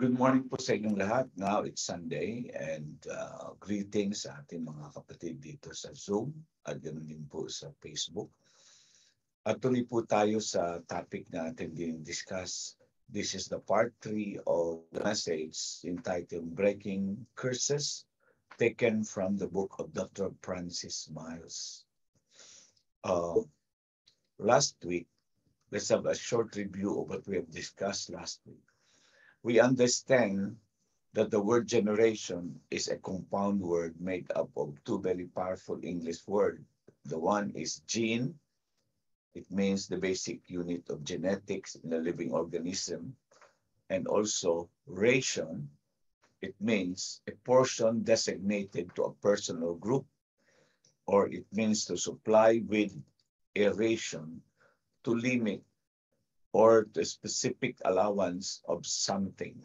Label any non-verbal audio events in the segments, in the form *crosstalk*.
Good morning po sa inyong lahat. Now it's Sunday and uh, greetings sa ating mga kapatid dito sa Zoom at ganoon din po sa Facebook. At tuloy po tayo sa topic na ating din-discuss. This is the part 3 of the message entitled Breaking Curses taken from the book of Dr. Francis Myles. Uh, last week, let's have a short review of what we have discussed last week we understand that the word generation is a compound word made up of two very powerful English words. The one is gene. It means the basic unit of genetics in a living organism. And also ration. It means a portion designated to a person or group, or it means to supply with a ration to limit or the specific allowance of something.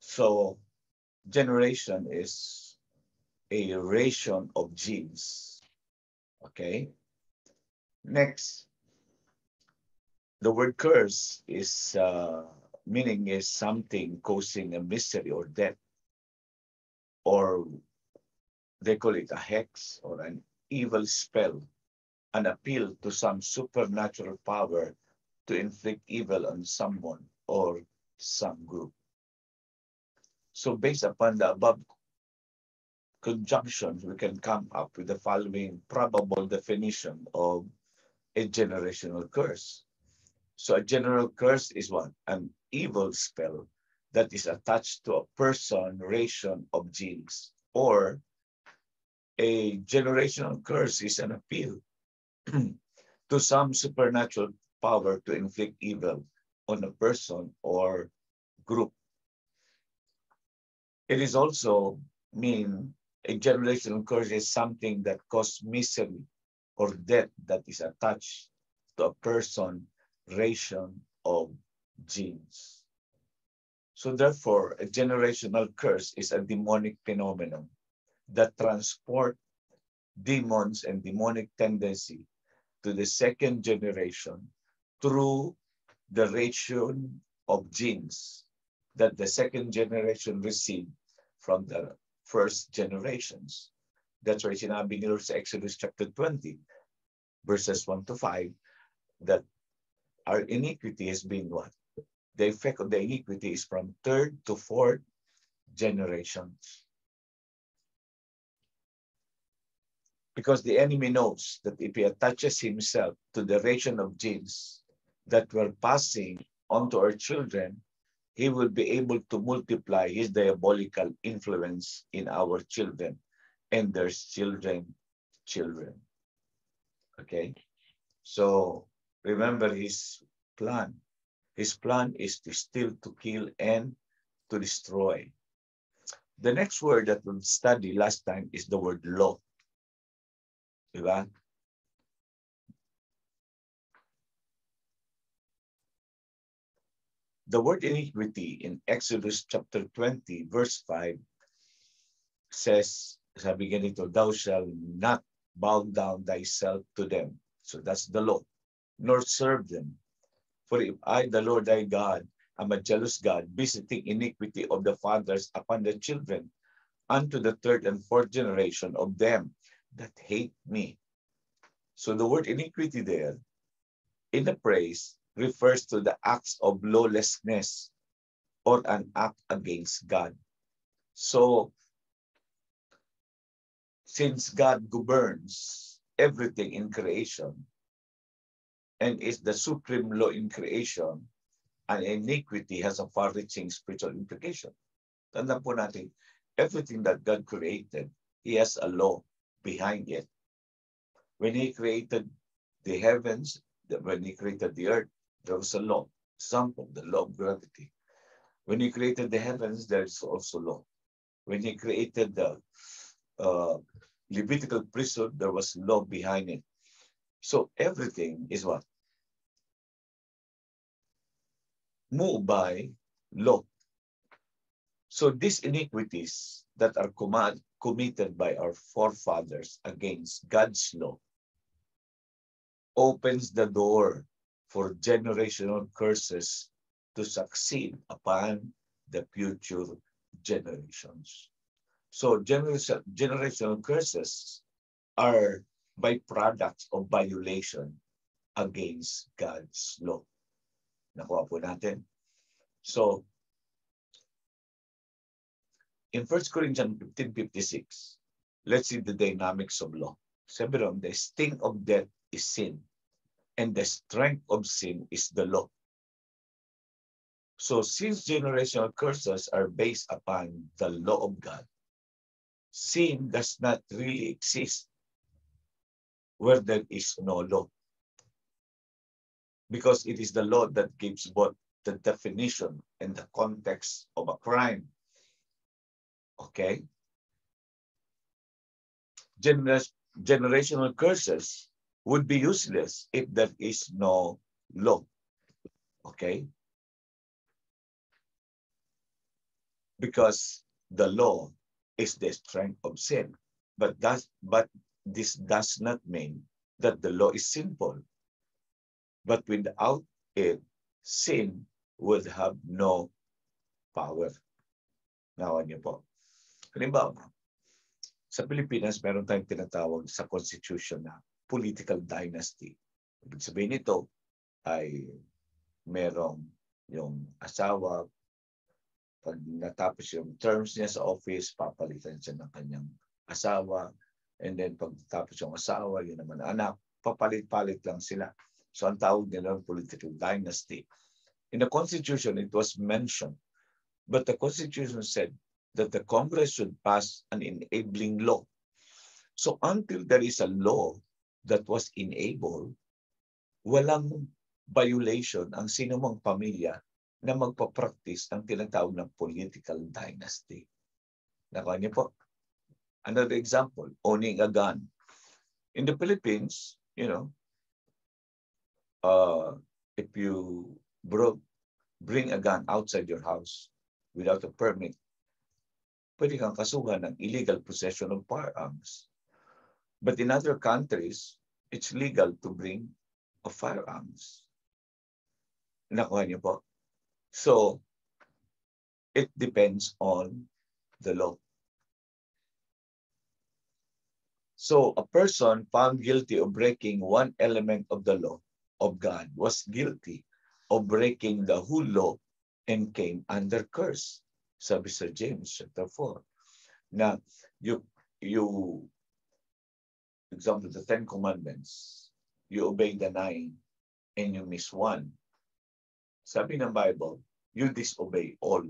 So generation is a ration of genes. Okay. Next, the word curse is uh, meaning is something causing a misery or death, or they call it a hex or an evil spell, an appeal to some supernatural power to inflict evil on someone or some group. So based upon the above conjunctions, we can come up with the following probable definition of a generational curse. So a general curse is what? An evil spell that is attached to a person, ration of genes. Or a generational curse is an appeal *clears throat* to some supernatural power to inflict evil on a person or group. It is also mean a generational curse is something that causes misery or death that is attached to a person, ration of genes. So therefore, a generational curse is a demonic phenomenon that transport demons and demonic tendency to the second generation through the ratio of genes that the second generation received from the first generations. That's why sinabi ni Lord sa Exodus chapter 20, verses 1 to 5, that our iniquity has been what? The effect of the iniquity is from third to fourth generations. Because the enemy knows that if he attaches himself to the ration of genes, that we're passing on to our children, he will be able to multiply his diabolical influence in our children and their children, children. Okay? So remember his plan. His plan is to steal, to kill, and to destroy. The next word that we'll study last time is the word law. Diba? The word iniquity in Exodus chapter 20, verse 5 says, sabi ganito, thou shalt not bow down thyself to them. So that's the law, nor serve them. For if I, the Lord thy God, am a jealous God, visiting iniquity of the fathers upon the children, unto the third and fourth generation of them that hate me. So the word iniquity there, in the praise, refers to the acts of lawlessness or an act against God. So, since God governs everything in creation and is the supreme law in creation, an iniquity has a far-reaching spiritual implication. Tanda po natin, everything that God created, He has a law behind it. When He created the heavens, when He created the earth, there was a law, example, the law of gravity. When he created the heavens, there's also law. When he created the uh, Levitical priesthood, there was law behind it. So everything is what? Moved by law. So these iniquities that are committed by our forefathers against God's law opens the door for generational curses to succeed upon the future generations. So generation, generational curses are byproducts of violation against God's law. Nakuha po natin. So, in 1 Corinthians 15.56, let's see the dynamics of law. Sabi ron, the sting of death is sin, and the strength of sin is the law. So since generational curses are based upon the law of God, sin does not really exist where there is no law. Because it is the law that gives both the definition and the context of a crime. Okay? Gener generational curses would be useless if there is no law. Okay? Because the law is the strength of sin. But that's but this does not mean that the law is sinful. But without it, sin would have no power. Nawan niyo po. Halimbawa, sa Pilipinas, meron tayong tinatawag sa constitution na political dynasty. Ibig sabihin nito ay merong yung asawa, pag natapos yung terms niya sa office, papalitan siya ng kanyang asawa. And then pag tapos yung asawa, yun naman anak, papalit-palit lang sila. So ang tawag nila political dynasty. In the Constitution, it was mentioned, but the Constitution said that the Congress should pass an enabling law. So until there is a law that was enabled, walang violation ang sinumang pamilya na magpa-practice ng tinatawag na political dynasty. Nakuha niyo po? Another example, owning a gun. In the Philippines, you know, uh, if you bro bring a gun outside your house without a permit, pwede kang kasuhan ng illegal possession of firearms. But in other countries, it's legal to bring a firearms. Nakuha niyo po? So, it depends on the law. So, a person found guilty of breaking one element of the law of God was guilty of breaking the whole law and came under curse. Sabi sa James chapter 4. Na you, you, example, the Ten Commandments, you obey the nine and you miss one. Sabi ng Bible, you disobey all.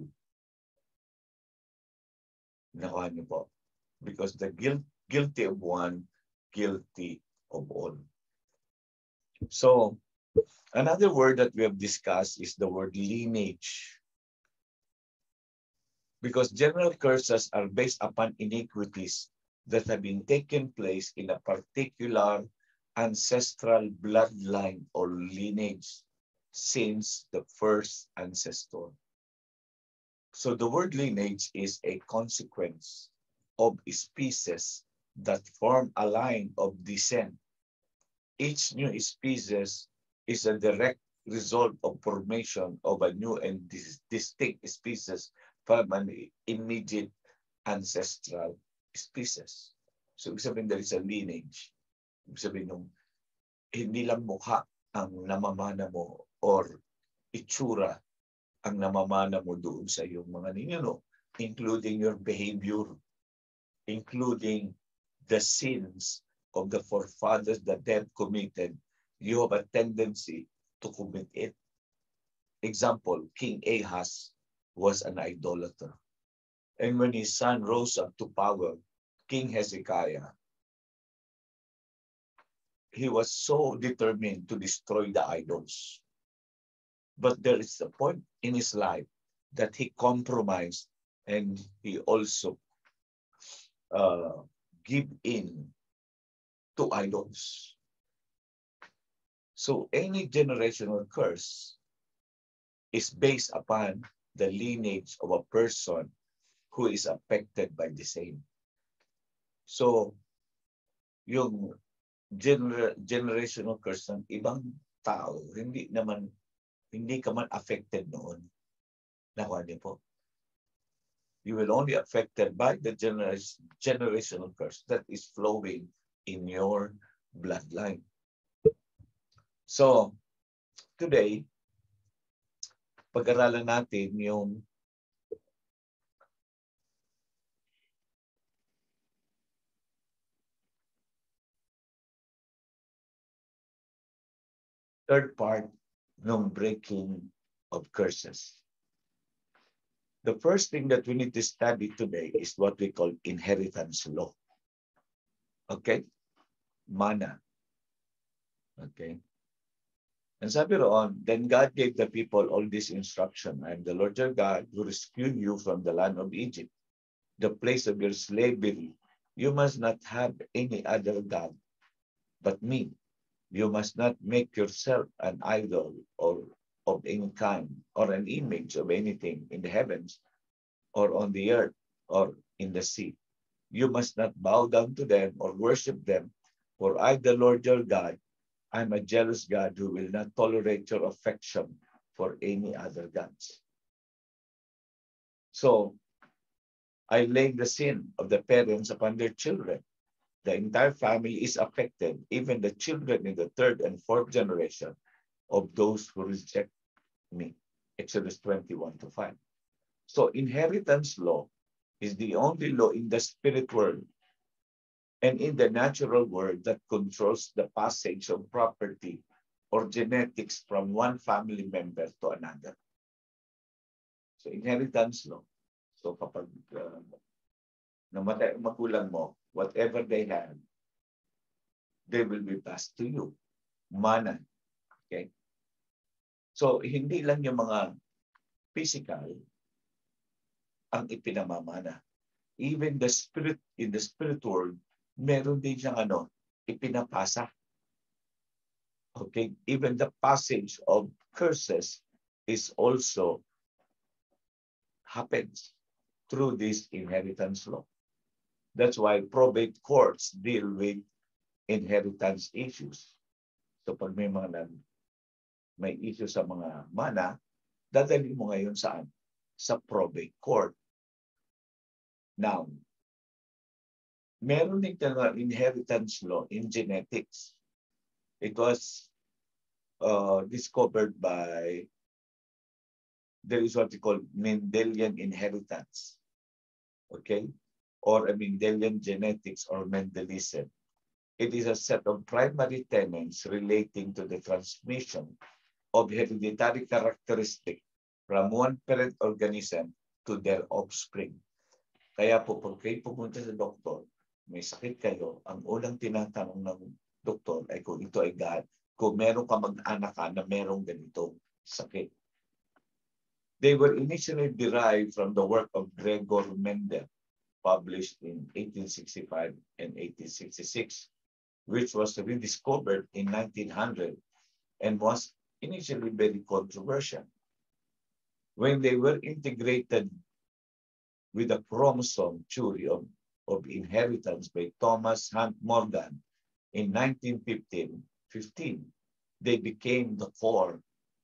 Nakuha niyo po. Because the guilt, guilty of one, guilty of all. So, another word that we have discussed is the word lineage. Because general curses are based upon iniquities that have been taken place in a particular ancestral bloodline or lineage since the first ancestor. So the word lineage is a consequence of species that form a line of descent. Each new species is a direct result of formation of a new and dis distinct species from an immediate ancestral species. So ibig sabihin there is lineage. Ibig sabihin nung hindi lang mukha ang namamana mo or itsura ang namamana mo doon sa iyong mga ninuno, including your behavior, including the sins of the forefathers that they have committed, you have a tendency to commit it. Example, King Ahaz was an idolater. And when his son rose up to power, King Hezekiah, he was so determined to destroy the idols. But there is a point in his life that he compromised and he also uh, give in to idols. So any generational curse is based upon the lineage of a person who is affected by the same. So, yung gener generational ng ibang tao, hindi naman hindi ka man affected noon. Nakuha niyo po. You will only affected by the generation, generational curse that is flowing in your bloodline. So, today, pag-aralan natin yung third part ng breaking of curses. The first thing that we need to study today is what we call inheritance law. Okay? Mana. Okay? And sabi roon, then God gave the people all this instruction. I am the Lord your God who rescued you from the land of Egypt, the place of your slavery. You must not have any other God but me. You must not make yourself an idol or of any kind or an image of anything in the heavens or on the earth or in the sea. You must not bow down to them or worship them, for I, the Lord your God, I'm a jealous God who will not tolerate your affection for any other gods. So, I lay the sin of the parents upon their children. The entire family is affected, even the children in the third and fourth generation of those who reject me. Exodus 21 to 5. So inheritance law is the only law in the spirit world and in the natural world that controls the passage of property or genetics from one family member to another. So inheritance law. So kapag uh, namatay ang magulang mo, whatever they have, they will be passed to you. Mana. Okay? So, hindi lang yung mga physical ang ipinamamana. Even the spirit, in the spirit world, meron din siyang ano, ipinapasa. Okay? Even the passage of curses is also happens through this inheritance law. That's why probate courts deal with inheritance issues. So pag may mga may issue sa mga mana, dadali mo ngayon saan? Sa probate court. Now, meron din talaga inheritance law in genetics. It was uh, discovered by, there is what we call Mendelian inheritance. Okay? Or a Mendelian genetics or Mendelism. It is a set of primary tenets relating to the transmission of hereditary characteristic from one parent organism to their offspring. Kaya po, pag kayo pupunta sa doktor, may sakit kayo, ang unang tinatanong ng doktor ay kung ito ay God, kung meron ka mag-anak ka na merong ganitong sakit. They were initially derived from the work of Gregor Mendel, published in 1865 and 1866, which was rediscovered in 1900 and was initially very controversial. When they were integrated with the chromosome theory of, of inheritance by Thomas Hunt Morgan in 1915, 15, they became the core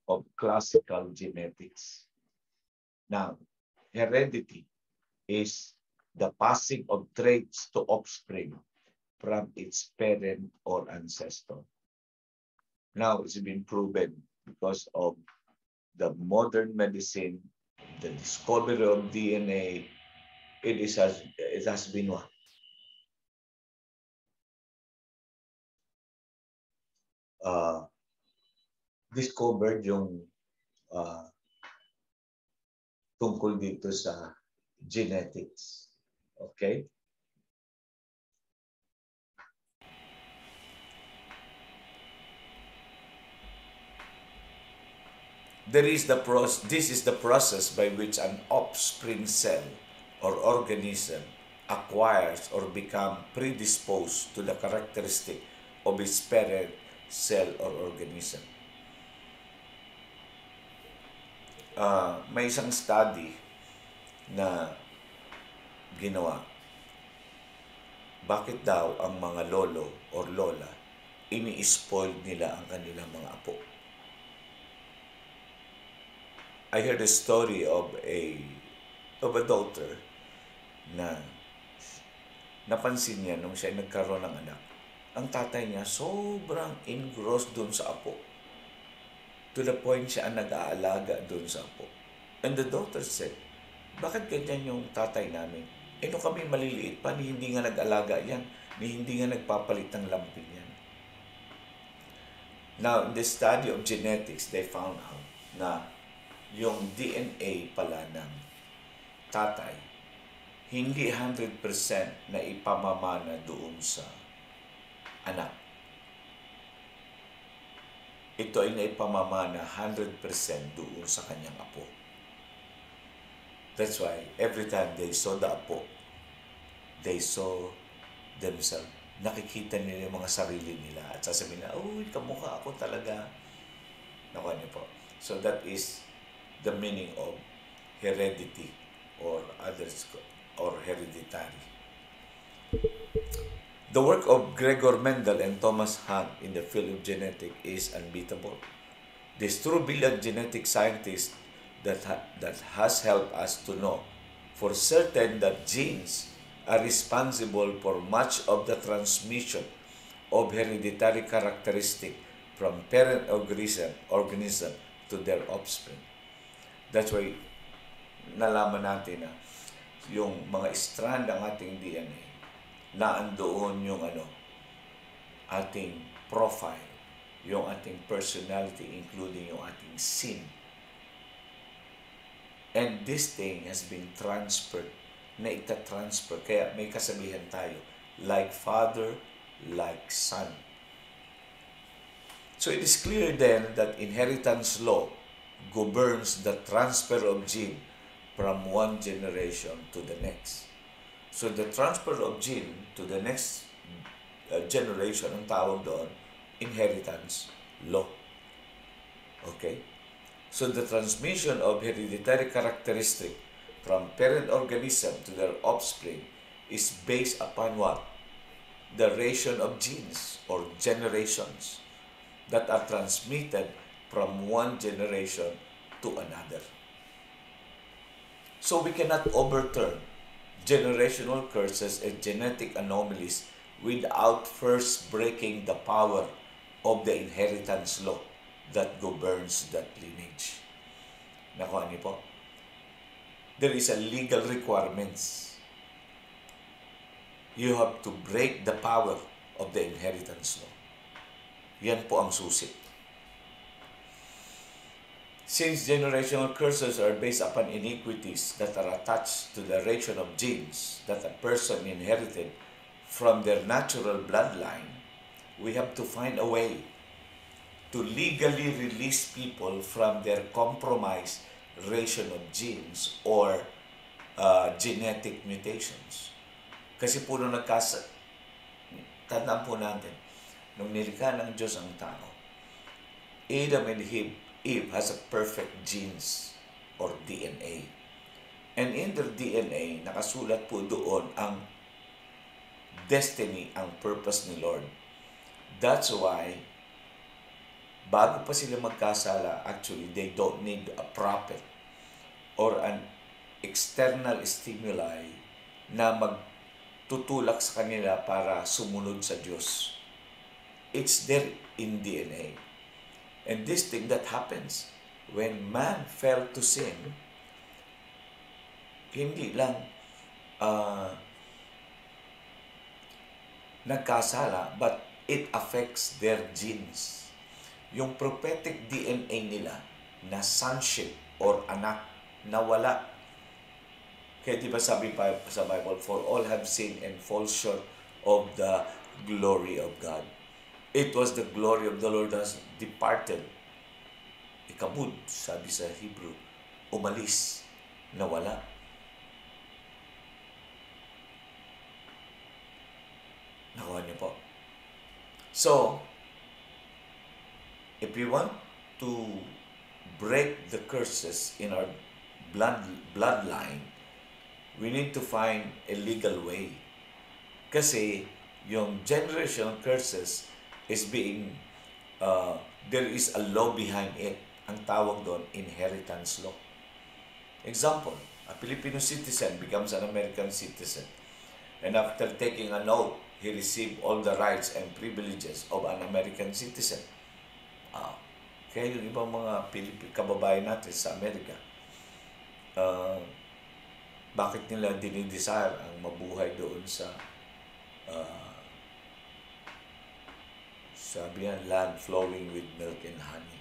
of classical genetics. Now, heredity is the passing of traits to offspring from its parent or ancestor. Now, it's been proven because of the modern medicine, the discovery of DNA, it, is it has been uh, discovered yung uh, tungkol dito sa genetics. Okay? There is the process, this is the process by which an offspring cell or organism acquires or become predisposed to the characteristic of its parent cell or organism. Uh, may isang study na ginawa. Bakit daw ang mga lolo or lola ini-spoil nila ang kanilang mga apo? I heard a story of a of a daughter na napansin niya nung siya nagkaroon ng anak. Ang tatay niya sobrang engrossed doon sa apo. To the point siya ang nag-aalaga doon sa apo. And the daughter said, bakit ganyan yung tatay namin? Eh, no kami maliliit pa, ni hindi nga nag-alaga yan, ni hindi nga nagpapalit ng lampin yan. Now, in the study of genetics, they found out na yung DNA pala ng tatay, hindi 100% na ipamamana doon sa anak. Ito ay naipamamana 100% doon sa kanyang apo. That's why every time they saw the apo, they saw themselves. Nakikita nila yung mga sarili nila at sasabihin na, uy, kamukha ako talaga. Nakuha niyo po. So that is the meaning of heredity or others or hereditary. The work of Gregor Mendel and Thomas Hunt in the field of genetics is unbeatable. These true brilliant genetic scientists that, ha- that has helped us to know for certain that genes are responsible for much of the transmission of hereditary characteristic from parent organism, organism to their offspring. That's why nalaman natin na yung mga strand ng ating DNA na andoon yung ano ating profile, yung ating personality including yung ating sin And this thing has been transferred, na ita-transfer. Kaya may kasabihan tayo, like father, like son. So it is clear then that inheritance law governs the transfer of gene from one generation to the next. So the transfer of gene to the next uh, generation, ang tawag doon, inheritance law. Okay? So the transmission of hereditary characteristic from parent organism to their offspring is based upon what? The ration of genes or generations that are transmitted from one generation to another. So we cannot overturn generational curses and genetic anomalies without first breaking the power of the inheritance law that governs that lineage. Nakuha niyo po? There is a legal requirements. You have to break the power of the inheritance law. Yan po ang susi. Since generational curses are based upon iniquities that are attached to the ration of genes that a person inherited from their natural bloodline, we have to find a way to legally release people from their compromised ration of genes or uh, genetic mutations. Kasi po nung nagkasa, tandaan po natin, nung nilikha ng Diyos ang tao, Adam and Eve, Eve has a perfect genes or DNA. And in their DNA, nakasulat po doon ang destiny, ang purpose ni Lord. That's why bago pa sila magkasala, actually, they don't need a prophet or an external stimuli na magtutulak sa kanila para sumunod sa Diyos. It's there in DNA. And this thing that happens when man fell to sin, hindi lang uh, nagkasala, but it affects their genes yung prophetic DNA nila na sonship or anak na wala. Kaya di ba sabi pa sa Bible, for all have sinned and fall short of the glory of God. It was the glory of the Lord has departed. Ikabud, sabi sa Hebrew, umalis, nawala. Nakuha niyo po. So, if we want to break the curses in our blood bloodline, we need to find a legal way. Kasi yung generational curses is being, uh, there is a law behind it. ang tawag doon inheritance law. Example, a Filipino citizen becomes an American citizen. And after taking an oath, he received all the rights and privileges of an American citizen. Ah, kaya yung ibang mga Pilip kababayan natin sa Amerika, uh, bakit nila dinidesire ang mabuhay doon sa uh, sabi yan, land flowing with milk and honey.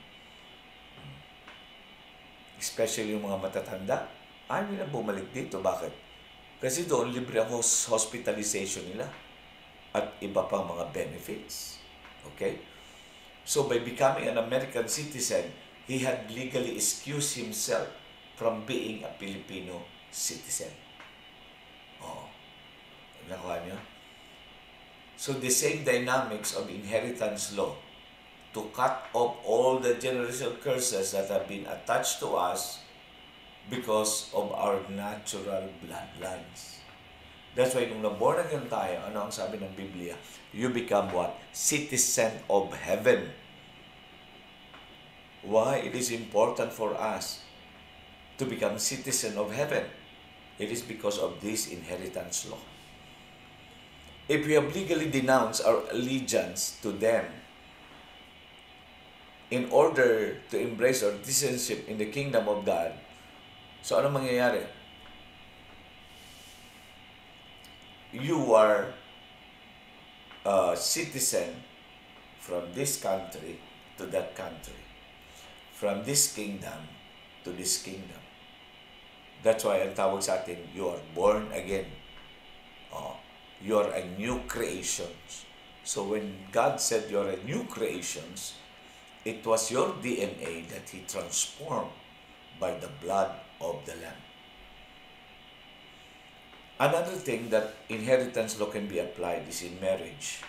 Especially yung mga matatanda, ayaw nila bumalik dito. Bakit? Kasi doon libre ang hospitalization nila at iba pang mga benefits. Okay? So by becoming an American citizen, he had legally excused himself from being a Filipino citizen. Oh, nakuha niyo? So the same dynamics of inheritance law to cut off all the generational curses that have been attached to us because of our natural bloodlines. That's why nung naborn again tayo, ano ang sabi ng Biblia? You become what? Citizen of heaven. Why it is important for us to become citizen of heaven? It is because of this inheritance law if we have legally denounced our allegiance to them in order to embrace our citizenship in the kingdom of God, so ano mangyayari? You are a citizen from this country to that country, from this kingdom to this kingdom. That's why ang tawag sa atin, you are born again. Oh, you are a new creation. So when God said you are a new creations, it was your DNA that He transformed by the blood of the Lamb. Another thing that inheritance law can be applied is in marriage.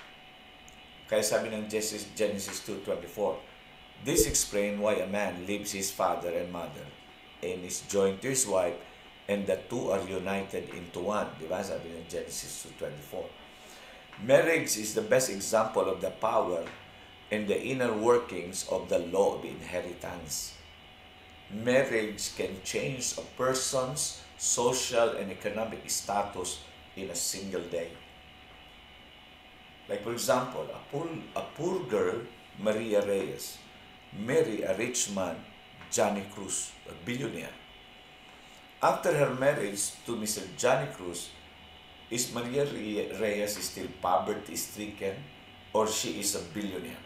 Kaya sabi ng Genesis, Genesis 2.24, This explains why a man leaves his father and mother and is joined to his wife and the two are united into one. Di ba? Sabi ng Genesis 2.24. Marriage is the best example of the power and the inner workings of the law of inheritance. Marriage can change a person's social and economic status in a single day. Like for example, a poor, a poor girl, Maria Reyes, marry a rich man, Johnny Cruz, a billionaire. After her marriage to Mr. Johnny Cruz, is Maria Reyes still poverty stricken or she is a billionaire?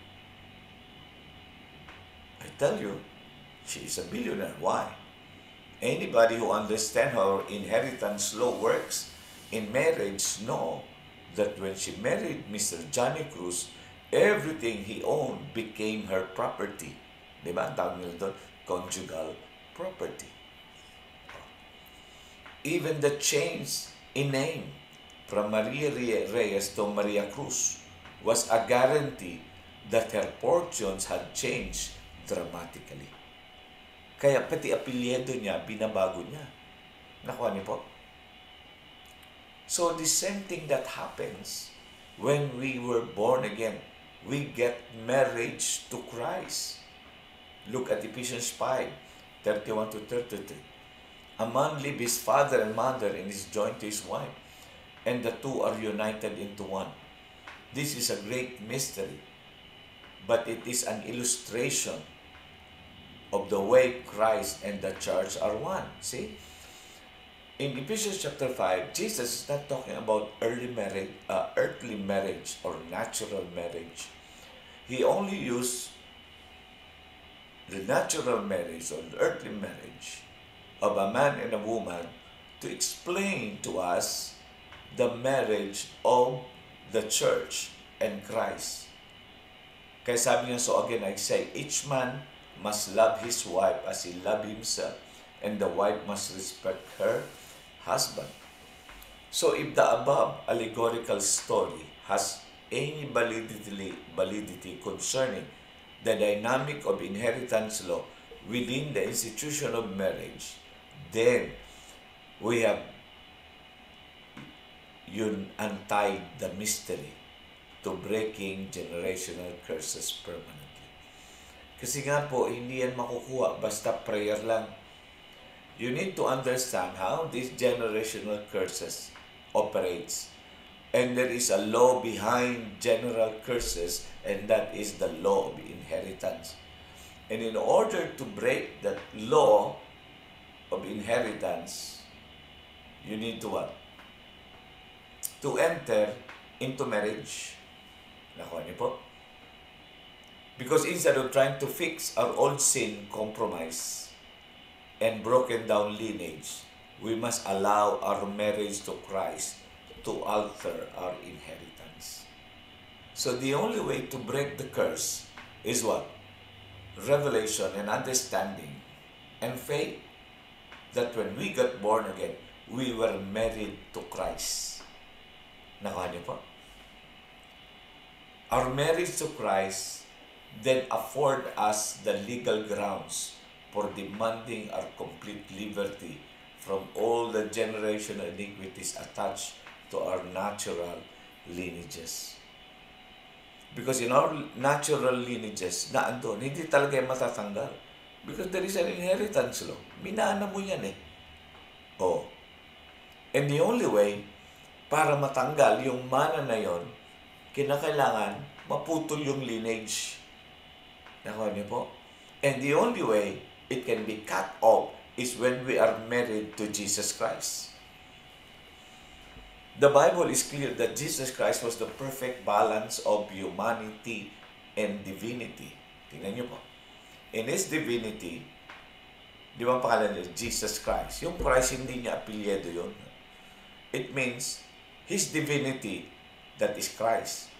I tell you, she is a billionaire. Why? Anybody who understands how inheritance law works in marriage know that when she married Mr. Johnny Cruz, everything he owned became her property. Di ba? Tawag nila doon, conjugal property. Even the change in name from Maria Reyes to Maria Cruz was a guarantee that her fortunes had changed dramatically. Kaya pati apelyido niya, binabago niya. Nakuha niyo po? So the same thing that happens when we were born again, we get marriage to Christ. Look at Ephesians 5, 31 to 33. A man leaves his father and mother and is joined to his wife, and the two are united into one. This is a great mystery, but it is an illustration of the way Christ and the church are one. See? In Ephesians chapter 5, Jesus is not talking about early marriage, uh, earthly marriage or natural marriage. He only used the natural marriage or the earthly marriage of a man and a woman to explain to us the marriage of the church and Christ. Kaya sabi niya, so again, I say, each man must love his wife as he love himself, and the wife must respect her husband. So if the above allegorical story has any validity, validity concerning the dynamic of inheritance law within the institution of marriage, then we have yun untied the mystery to breaking generational curses permanently. Kasi nga po, hindi yan makukuha basta prayer lang. You need to understand how these generational curses operates. And there is a law behind general curses, and that is the law of inheritance. And in order to break that law of inheritance, you need to what? To enter into marriage. Nakuha niyo po? Because instead of trying to fix our old sin, compromise, and broken down lineage, we must allow our marriage to Christ to alter our inheritance. So the only way to break the curse is what? Revelation and understanding and faith that when we got born again, we were married to Christ. Nakuha niyo po? Our marriage to Christ then afford us the legal grounds for demanding our complete liberty from all the generational iniquities attached to our natural lineages. Because in our natural lineages, na andun, hindi talaga yung matatanggal. Because there is an inheritance law. Minana mo yan eh. Oh. And the only way para matanggal yung mana na yon, kinakailangan maputol yung lineage. Nakuha niyo po? And the only way it can be cut off is when we are married to Jesus Christ. The Bible is clear that Jesus Christ was the perfect balance of humanity and divinity. Tingnan niyo po. In His divinity, di ba ang pangalan niya? Jesus Christ. Yung Christ, hindi niya apelyido yun. It means His divinity, that is Christ.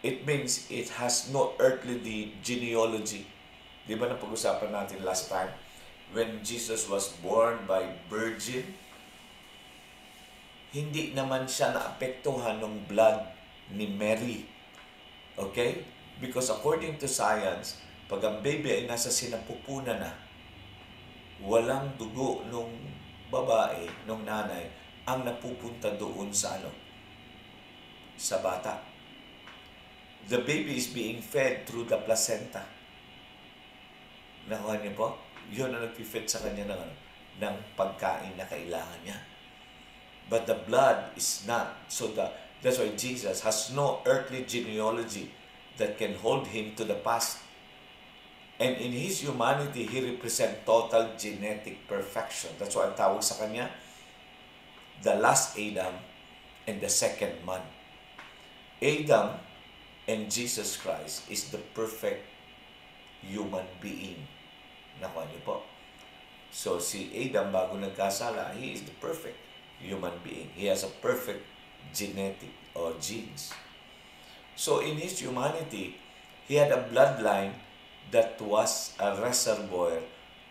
It means it has no earthly genealogy. Di ba napag-usapan natin last time? When Jesus was born by virgin, hindi naman siya naapektuhan ng blood ni Mary. Okay? Because according to science, pag ang baby ay nasa sinapupunan na, walang dugo nung babae, nung nanay, ang napupunta doon sa ano? Sa bata. The baby is being fed through the placenta. Nakuha niyo po? Yun ang nag-fit sa kanya ng, ano, ng pagkain na kailangan niya. But the blood is not. So the, that's why Jesus has no earthly genealogy that can hold him to the past. And in his humanity, he represents total genetic perfection. That's why ang tawag sa kanya, the last Adam and the second man. Adam and Jesus Christ is the perfect human being. Nakuha niyo po. So si Adam bago nagkasala, he is the perfect human being. He has a perfect genetic or genes. So in his humanity, he had a bloodline that was a reservoir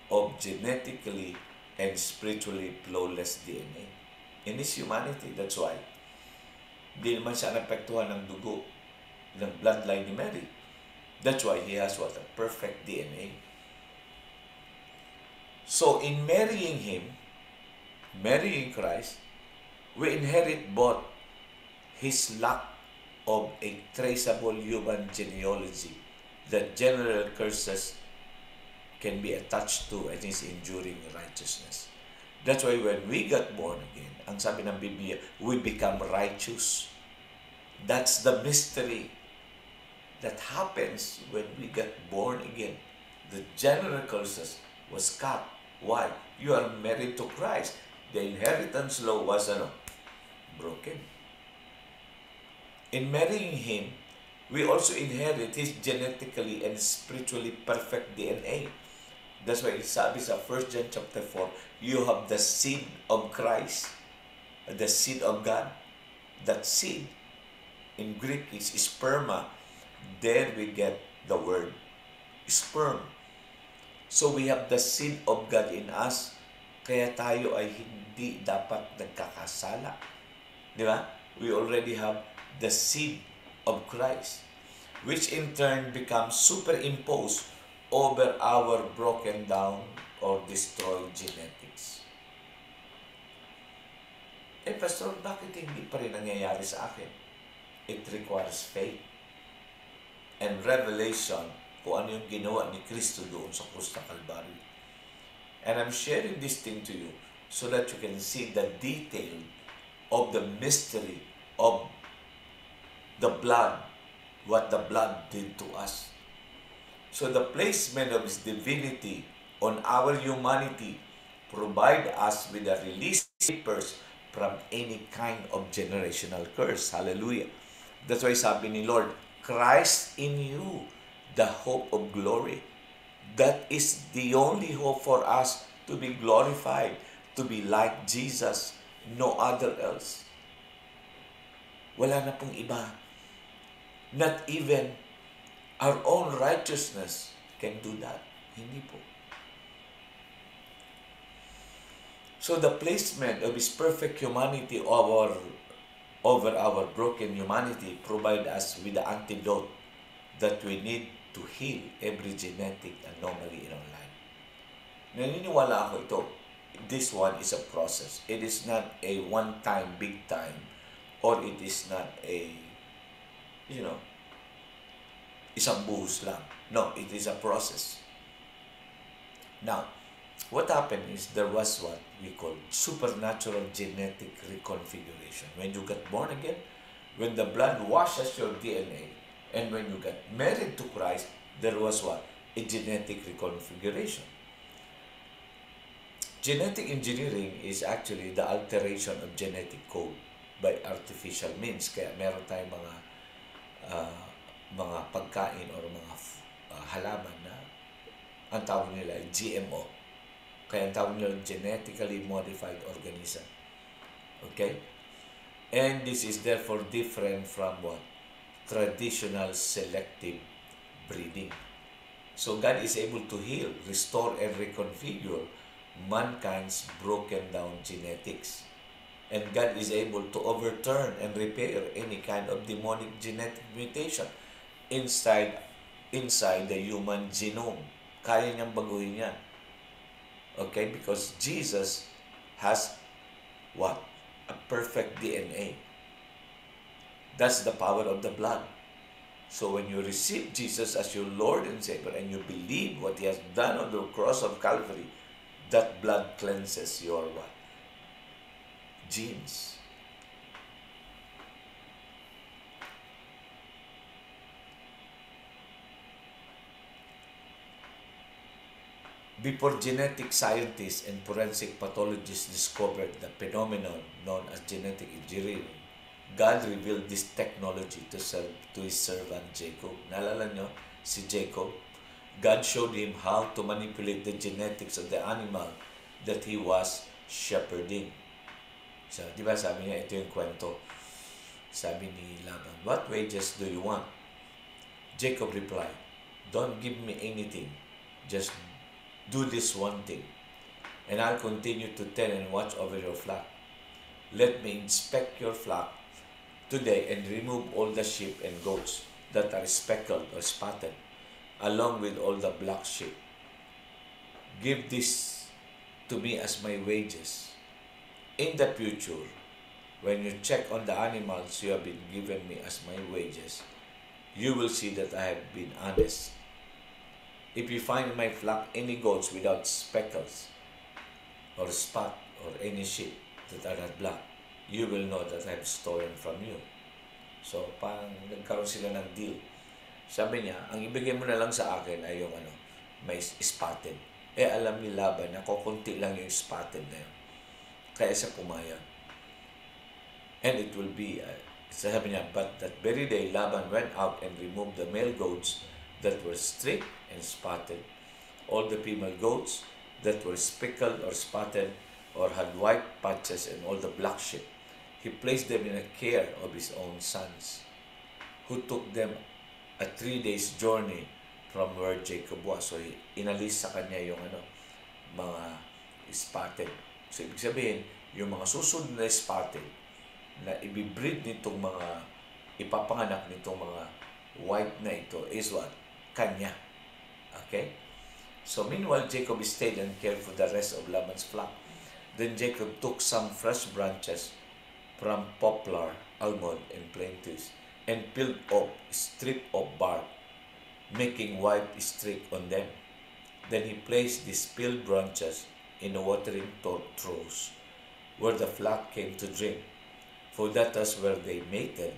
of genetically and spiritually flawless DNA. In his humanity, that's why. Hindi naman siya napektuhan ng dugo ng bloodline Mary. That's why he has what? A perfect DNA. So in marrying him, marrying Christ, we inherit both his lack of a traceable human genealogy that general curses can be attached to and his enduring righteousness. That's why when we got born again, ang sabi ng Biblia, we become righteous. That's the mystery that happens when we get born again. The general curses was cut. Why? You are married to Christ. The inheritance law was ano? broken. In marrying him, we also inherit his genetically and spiritually perfect DNA. That's why it sabi sa 1 John chapter 4, you have the seed of Christ, the seed of God. That seed, in Greek is sperma. There we get the word sperm. So we have the seed of God in us, kaya tayo ay hindi dapat nagkakasala. Di ba? We already have the seed of Christ, which in turn becomes superimposed over our broken down or destroyed genetics. Eh, Pastor, bakit hindi pa rin nangyayari sa akin? It requires faith and revelation kung ano yung ginawa ni Kristo doon sa krus ng Kalbaryo. And I'm sharing this thing to you so that you can see the detail of the mystery of the blood, what the blood did to us. So the placement of His divinity on our humanity provide us with a release from any kind of generational curse. Hallelujah. That's why sabi ni Lord, Christ in you, the hope of glory. That is the only hope for us to be glorified, to be like Jesus, no other else. Wala na pong iba. Not even our own righteousness can do that. Hindi po. So the placement of His perfect humanity over, over our broken humanity provide us with the antidote that we need to heal every genetic anomaly in our life. Naniniwala ako ito. This one is a process. It is not a one-time, big time, or it is not a, you know, isang buhos lang. No, it is a process. Now, what happened is there was what we call supernatural genetic reconfiguration. When you get born again, when the blood washes your DNA, and when you get married to Christ, there was what? A genetic reconfiguration. Genetic engineering is actually the alteration of genetic code by artificial means. Kaya meron tayong mga uh, mga pagkain or mga uh, halaman na ang tawag nila GMO. Kaya ang tawag nila genetically modified organism. Okay? And this is therefore different from what? Traditional selective breeding. So God is able to heal, restore, and reconfigure mankind's broken down genetics. And God is able to overturn and repair any kind of demonic genetic mutation inside inside the human genome. Kaya niyang baguhin yan. Okay? Because Jesus has what? A perfect DNA. That's the power of the blood. So when you receive Jesus as your Lord and Savior and you believe what He has done on the cross of Calvary, that blood cleanses your what? Genes. Before genetic scientists and forensic pathologists discovered the phenomenon known as genetic engineering, God revealed this technology to, serve, to his servant Jacob. Naalala nyo, si Jacob, God showed him how to manipulate the genetics of the animal that he was shepherding. So, di ba sabi niya, ito yung kwento. Sabi ni Laban, What wages do you want? Jacob replied, Don't give me anything. Just do this one thing, and I'll continue to tend and watch over your flock. Let me inspect your flock today and remove all the sheep and goats that are speckled or spotted, along with all the black sheep. Give this to me as my wages. In the future, when you check on the animals you have been given me as my wages, you will see that I have been honest if you find in my flock any goats without speckles or spot or any sheep that are not black, you will know that I have stolen from you. So, parang nagkaroon sila ng deal. Sabi niya, ang ibigay mo na lang sa akin ay yung ano, may spotted. Eh, alam ni Laban na kukunti lang yung spotted na yun. Kaya siya pumayag. And it will be, uh, sabi niya, but that very day, Laban went out and removed the male goats that were streaked and spotted, all the female goats that were speckled or spotted or had white patches and all the black sheep. He placed them in a care of his own sons, who took them a three days journey from where Jacob was. So, inalis sa kanya yung ano, mga spotted. So, ibig sabihin, yung mga susunod na spotted, na ibibreed nitong mga, ipapanganak nitong mga white na ito is what? Kanya. Okay? So meanwhile, Jacob stayed and cared for the rest of Laban's flock. Then Jacob took some fresh branches from poplar, almond, and plane trees and peeled off, stripped of bark, making white streak on them. Then he placed the peeled branches in the watering troughs, where the flock came to drink, for that was where they made them.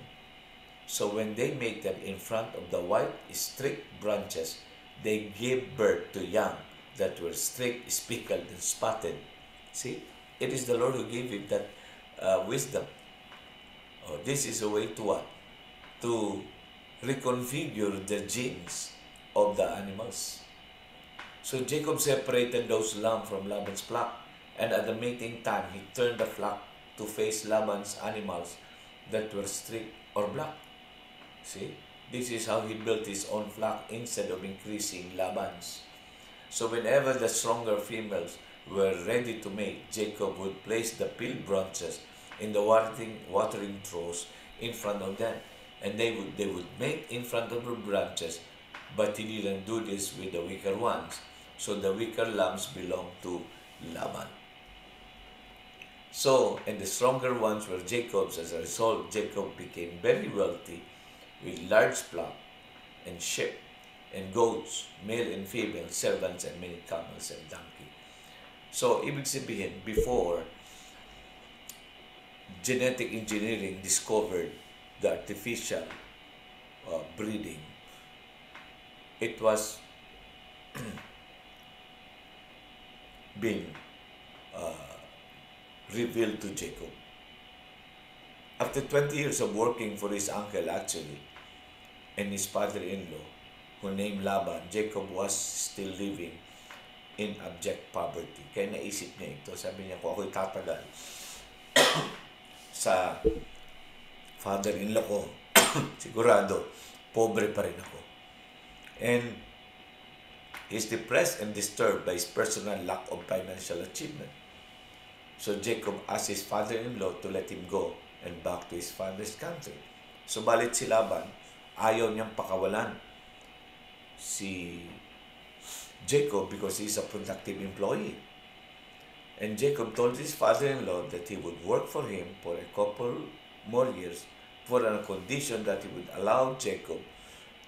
So when they made them in front of the white streaked branches, they gave birth to young that were streaked, speckled, and spotted. See, it is the Lord who gave him that uh, wisdom. Oh, this is a way to what? To reconfigure the genes of the animals. So Jacob separated those lambs from Laban's flock, and at the mating time he turned the flock to face Laban's animals that were streaked or black. See, this is how he built his own flock instead of increasing Laban's. So whenever the stronger females were ready to mate, Jacob would place the peeled branches in the watering, watering troughs in front of them. And they would, they would mate in front of the branches, but he didn't do this with the weaker ones. So the weaker lambs belonged to Laban. So, and the stronger ones were Jacob's. As a result, Jacob became very wealthy with large flock and sheep and goats, male and female, servants and many camels and donkey. So, ibig sabihin, before, genetic engineering discovered the artificial uh, breeding. It was *clears throat* being uh, revealed to Jacob. After 20 years of working for his uncle, actually, and his father-in-law, who named Laban, Jacob was still living in abject poverty. Kaya naisip niya ito. Sabi niya, kung ako'y tatagal *clears throat* sa father-in-law ko, *clears throat* sigurado, pobre pa rin ako. And he's depressed and disturbed by his personal lack of financial achievement. So Jacob asked his father-in-law to let him go and back to his father's country. So balit si Laban, ayaw niyang pakawalan si Jacob because he's a productive employee. And Jacob told his father-in-law that he would work for him for a couple more years for a condition that he would allow Jacob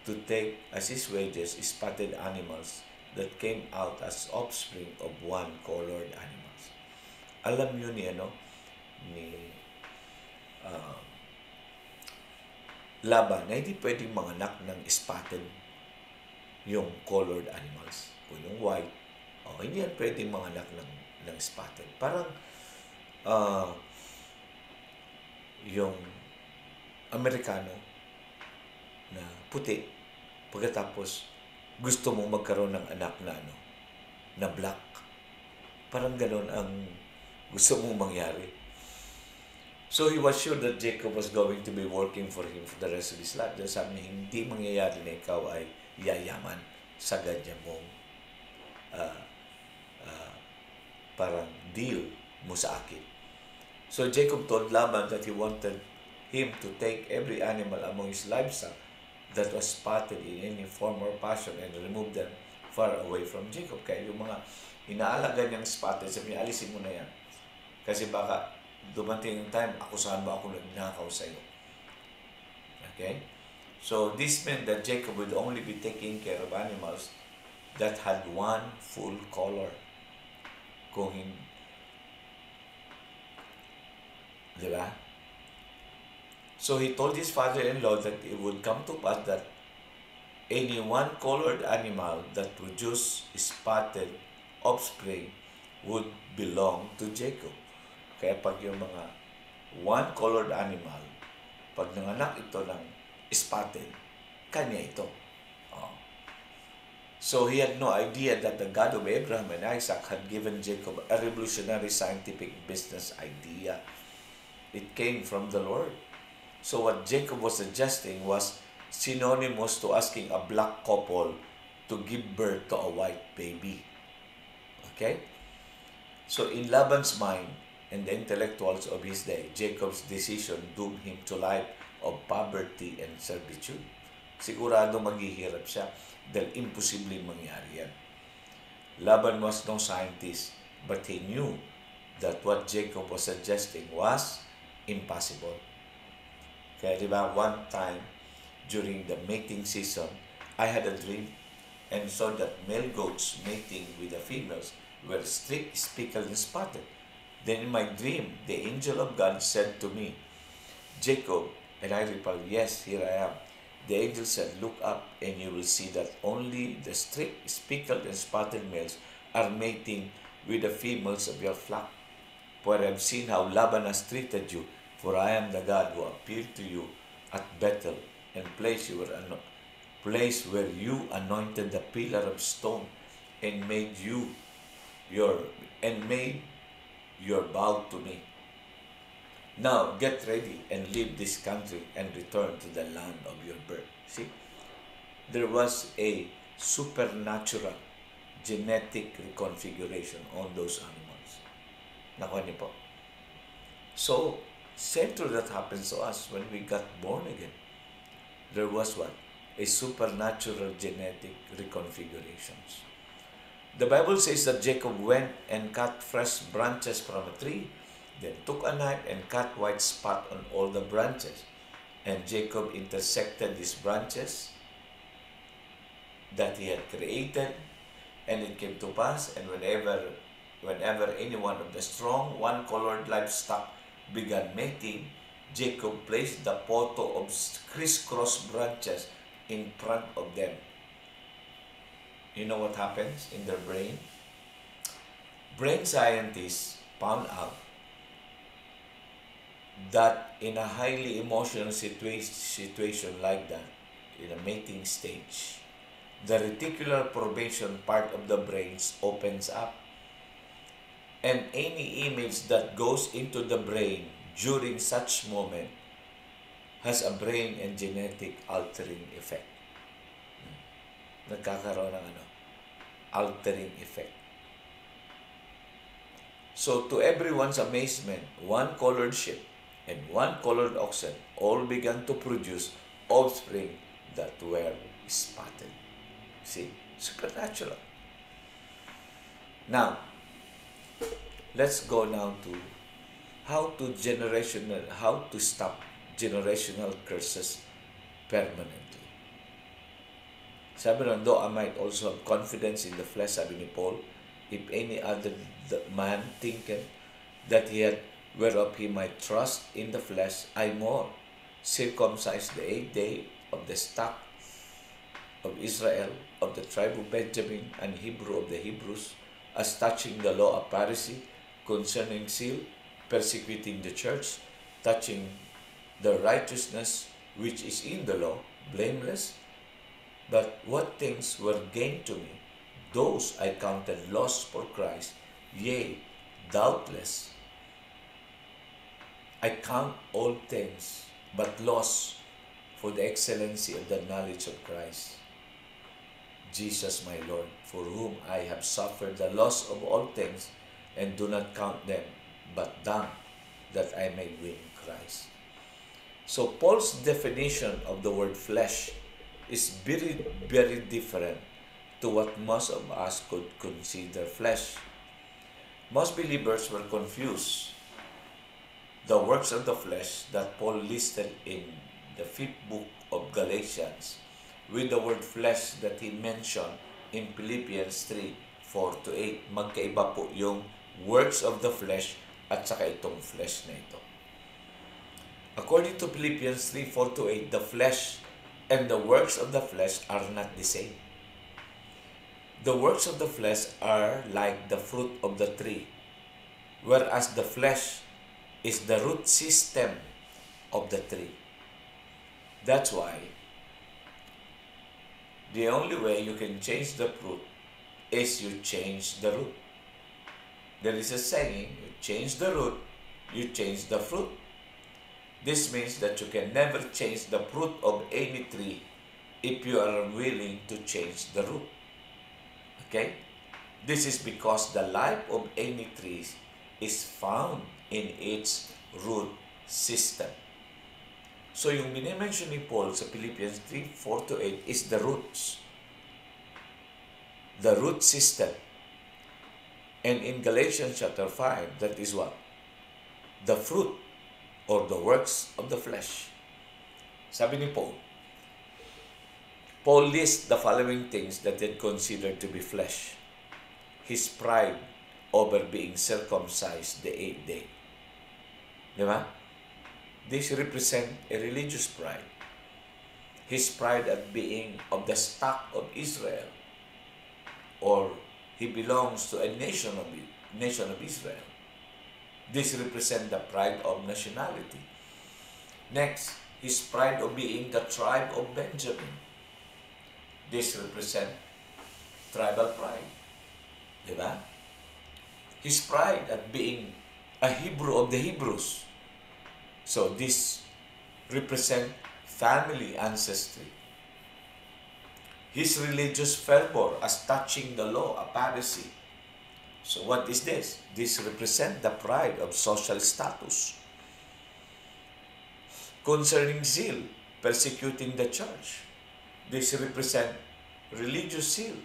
to take as his wages spotted animals that came out as offspring of one colored animals. Alam yun ni ano ni uh, Laban na hindi pwedeng manganak ng spotted yung colored animals. Kung yung white, oh, hindi yan pwedeng manganak ng, ng spotted. Parang uh, yung Amerikano na puti, pagkatapos gusto mong magkaroon ng anak na ano, na black. Parang ganoon ang gusto mong mangyari. So he was sure that Jacob was going to be working for him for the rest of his life. Dahil sabi niya, hindi mangyayari na ikaw ay yayaman sa ganyan mong uh, uh, parang deal mo sa akin. So Jacob told Laban that he wanted him to take every animal among his livestock that was spotted in any form or fashion and remove them far away from Jacob. Kaya yung mga inaalaga niyang spotted, sabi niya, alisin mo na yan. Kasi baka dumating time, ako nagnakaw sa iyo. Okay? So, this meant that Jacob would only be taking care of animals that had one full color. Kung hindi? So, he told his father-in-law that it would come to pass that any one-colored animal that produced spotted offspring would belong to Jacob. Kaya pag yung mga one-colored animal, pag nanganak ito ng spotted, kanya ito. Oh. So he had no idea that the God of Abraham and Isaac had given Jacob a revolutionary scientific business idea. It came from the Lord. So what Jacob was suggesting was synonymous to asking a black couple to give birth to a white baby. Okay? So in Laban's mind, and the intellectuals of his day, Jacob's decision doomed him to life of poverty and servitude. Sigurado maghihirap siya dahil imposible mangyari yan. Laban was no scientist, but he knew that what Jacob was suggesting was impossible. Kaya di one time during the mating season, I had a dream and saw that male goats mating with the females were streaked, speckled, spotted. Then in my dream, the angel of God said to me, Jacob, and I replied, Yes, here I am. The angel said, Look up, and you will see that only the streaked, speckled, and spotted males are mating with the females of your flock. For I have seen how Laban has treated you, for I am the God who appeared to you at Bethel and place you place where you anointed the pillar of stone and made you your and made your vow to me. Now get ready and leave this country and return to the land of your birth. See, there was a supernatural genetic reconfiguration on those animals. Po. So, same to that happens to us when we got born again. There was what? A supernatural genetic reconfigurations. The Bible says that Jacob went and cut fresh branches from a tree, then took a knife and cut white spot on all the branches. And Jacob intersected these branches that he had created, and it came to pass, and whenever whenever any one of the strong one-colored livestock began mating, Jacob placed the photo of crisscross branches in front of them. You know what happens in their brain? Brain scientists found out that in a highly emotional situa- situation like that, in a mating stage, the reticular formation part of the brains opens up and any image that goes into the brain during such moment has a brain and genetic altering effect. Nagkakaroon ng ano, altering effect. So to everyone's amazement, one colored sheep and one colored oxen all began to produce offspring that were spotted. See, supernatural. Now, let's go now to how to generational how to stop generational curses permanently. Sabi nun, though I might also have confidence in the flesh, sabi ni Paul, if any other man thinketh that he had whereof he might trust in the flesh, I more circumcised the eighth day of the stock of Israel, of the tribe of Benjamin, and Hebrew of the Hebrews, as touching the law of Pharisee, concerning seal, persecuting the church, touching the righteousness which is in the law, blameless. But what things were gained to me, those I counted loss for Christ. Yea, doubtless, I count all things but loss for the excellency of the knowledge of Christ. Jesus my Lord, for whom I have suffered the loss of all things, and do not count them but dung, that I may win Christ. So Paul's definition of the word flesh is very, very different to what most of us could consider flesh. Most believers were confused. The works of the flesh that Paul listed in the fifth book of Galatians with the word flesh that he mentioned in Philippians 3, 4 to 8. Magkaiba po yung works of the flesh at saka itong flesh na ito. According to Philippians 3, 4 to 8, the flesh and the works of the flesh are not the same. The works of the flesh are like the fruit of the tree, whereas the flesh is the root system of the tree. That's why the only way you can change the fruit is you change the root. There is a saying, you change the root, you change the fruit. This means that you can never change the fruit of any tree if you are unwilling to change the root. Okay? This is because the life of any tree is found in its root system. So yung minimension ni Paul sa Philippians 3, 4 to 8 is the roots. The root system. And in Galatians chapter 5, that is what? The fruit or the works of the flesh. Sabi ni Paul, Paul lists the following things that he considered to be flesh. His pride over being circumcised the eighth day. Di ba? This represent a religious pride. His pride at being of the stock of Israel or he belongs to a nation of nation of Israel. This represent the pride of nationality. Next, his pride of being the tribe of Benjamin. This represent tribal pride. Diba? His pride at being a Hebrew of the Hebrews. So this represent family ancestry. His religious fervor as touching the law, a Pharisee. So what is this? This represent the pride of social status. Concerning zeal, persecuting the church. This represent religious zeal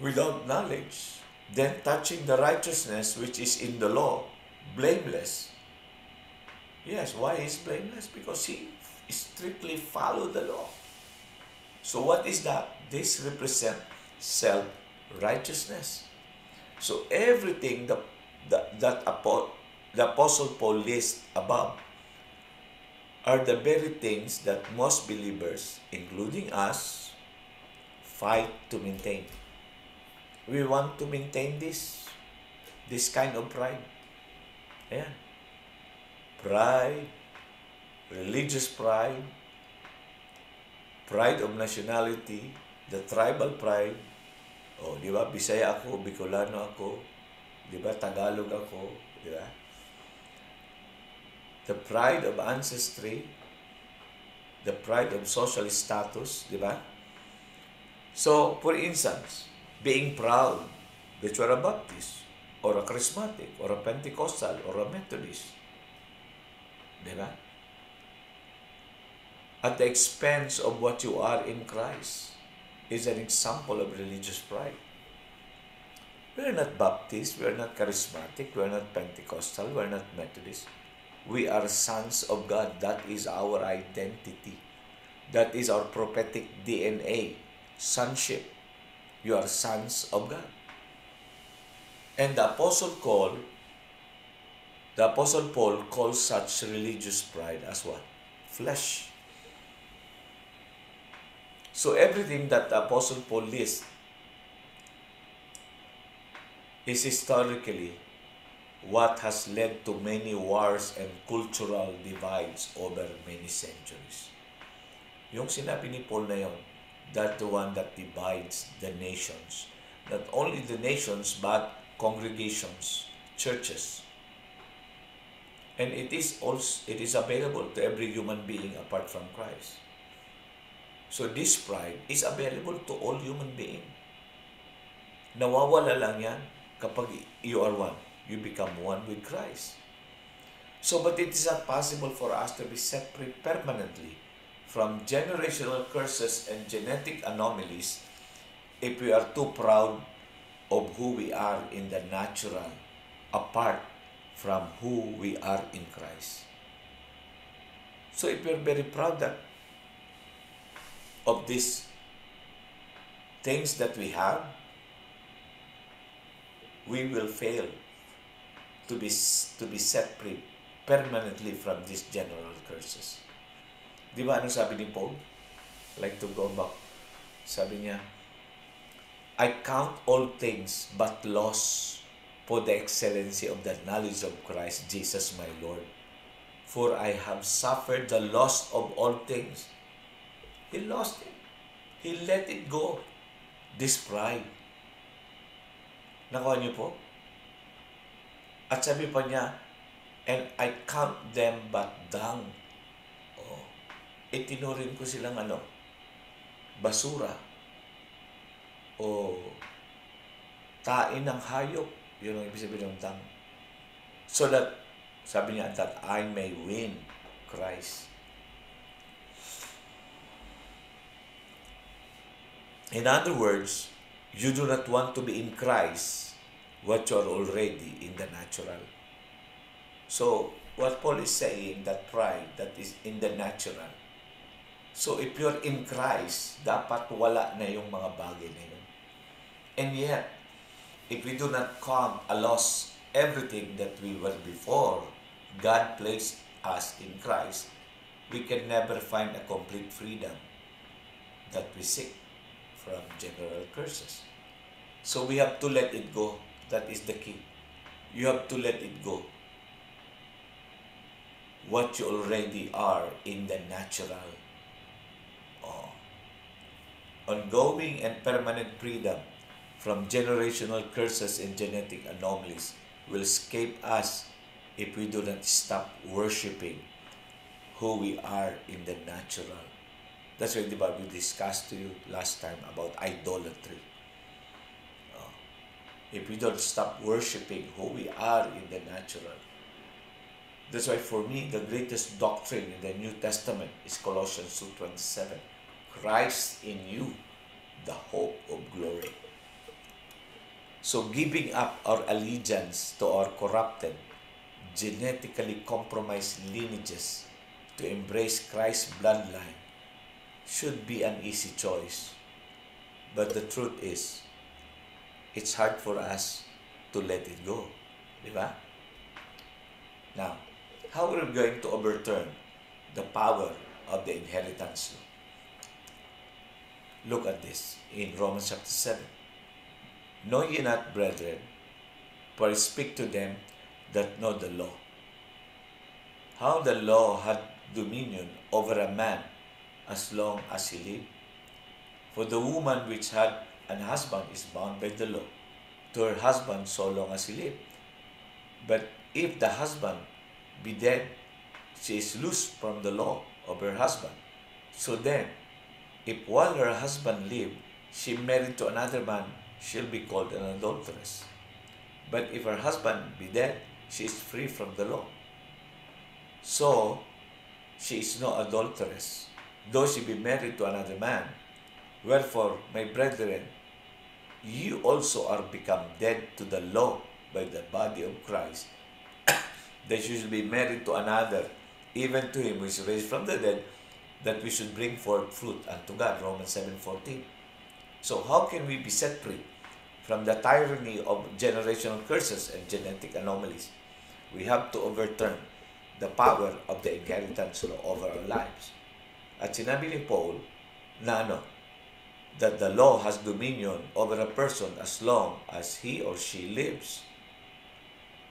without knowledge. Then touching the righteousness which is in the law, blameless. Yes, why is blameless? Because he strictly followed the law. So what is that? This represent self-righteousness. So everything that, that, that the Apostle Paul lists above are the very things that most believers, including us, fight to maintain. We want to maintain this, this kind of pride. Yeah. Pride, religious pride, pride of nationality, the tribal pride. O, oh, di ba? Bisaya ako, Bicolano ako, di ba? Tagalog ako, di ba? The pride of ancestry, the pride of social status, di ba? So, for instance, being proud that you are a Baptist, or a Charismatic, or a Pentecostal, or a Methodist. Di ba? at the expense of what you are in Christ is an example of religious pride. We are not Baptist, we are not charismatic, we are not Pentecostal, we are not Methodist. We are sons of God. That is our identity. That is our prophetic DNA. Sonship. You are sons of God. And the Apostle Paul, the Apostle Paul calls such religious pride as what? Flesh. So everything that the Apostle Paul lists is historically what has led to many wars and cultural divides over many centuries. Yung sinabi ni Paul na yun, that the one that divides the nations. Not only the nations, but congregations, churches. And it is also it is available to every human being apart from Christ. So this pride is available to all human being. Nawawala lang yan kapag you are one. You become one with Christ. So, but it is not possible for us to be separate permanently from generational curses and genetic anomalies if we are too proud of who we are in the natural apart from who we are in Christ. So if you're very proud that of these things that we have, we will fail to be, to be set free permanently from these general curses. Di ba ano sabi ni Paul? like to go back. Sabi niya, I count all things but loss for the excellency of the knowledge of Christ Jesus my Lord. For I have suffered the loss of all things He lost it. He let it go. This pride. Nakuha niyo po? At sabi pa niya, and I count them but dung. Oh, itinurin ko silang ano, basura. O tain ng hayop. Yun ang ibig sabihin ng dung. So that, sabi niya, that I may win Christ. In other words, you do not want to be in Christ what you are already in the natural. So, what Paul is saying, that pride that is in the natural, So if you're in Christ, dapat wala na yung mga bagay na yun. And yet, if we do not count a loss everything that we were before God placed us in Christ, we can never find a complete freedom that we seek from general curses. So we have to let it go. That is the key. You have to let it go. What you already are in the natural. Oh. Ongoing and permanent freedom from generational curses and genetic anomalies will escape us if we do not stop worshiping who we are in the natural. That's why, di ba, we discussed to you last time about idolatry. Uh, if we don't stop worshiping who we are in the natural. That's why for me, the greatest doctrine in the New Testament is Colossians 2.27. Christ in you, the hope of glory. So giving up our allegiance to our corrupted, genetically compromised lineages to embrace Christ's bloodline should be an easy choice. But the truth is, it's hard for us to let it go. Di? Now, how are we going to overturn the power of the inheritance law? Look at this in Romans chapter 7. Know ye not, brethren, for I speak to them that know the law. How the law had dominion over a man as long as he lived. For the woman which had an husband is bound by the law to her husband so long as he lived. But if the husband be dead, she is loose from the law of her husband. So then, if while her husband lived, she married to another man, she'll be called an adulteress. But if her husband be dead, she is free from the law. So, she is no adulteress, though she be married to another man. Wherefore, my brethren, you also are become dead to the law by the body of Christ, *coughs* that you should be married to another, even to him who is raised from the dead, that we should bring forth fruit unto God. Romans 7.14 So how can we be set free from the tyranny of generational curses and genetic anomalies? We have to overturn the power of the inheritance law over our lives. At sinabi ni Paul na ano, that the law has dominion over a person as long as he or she lives.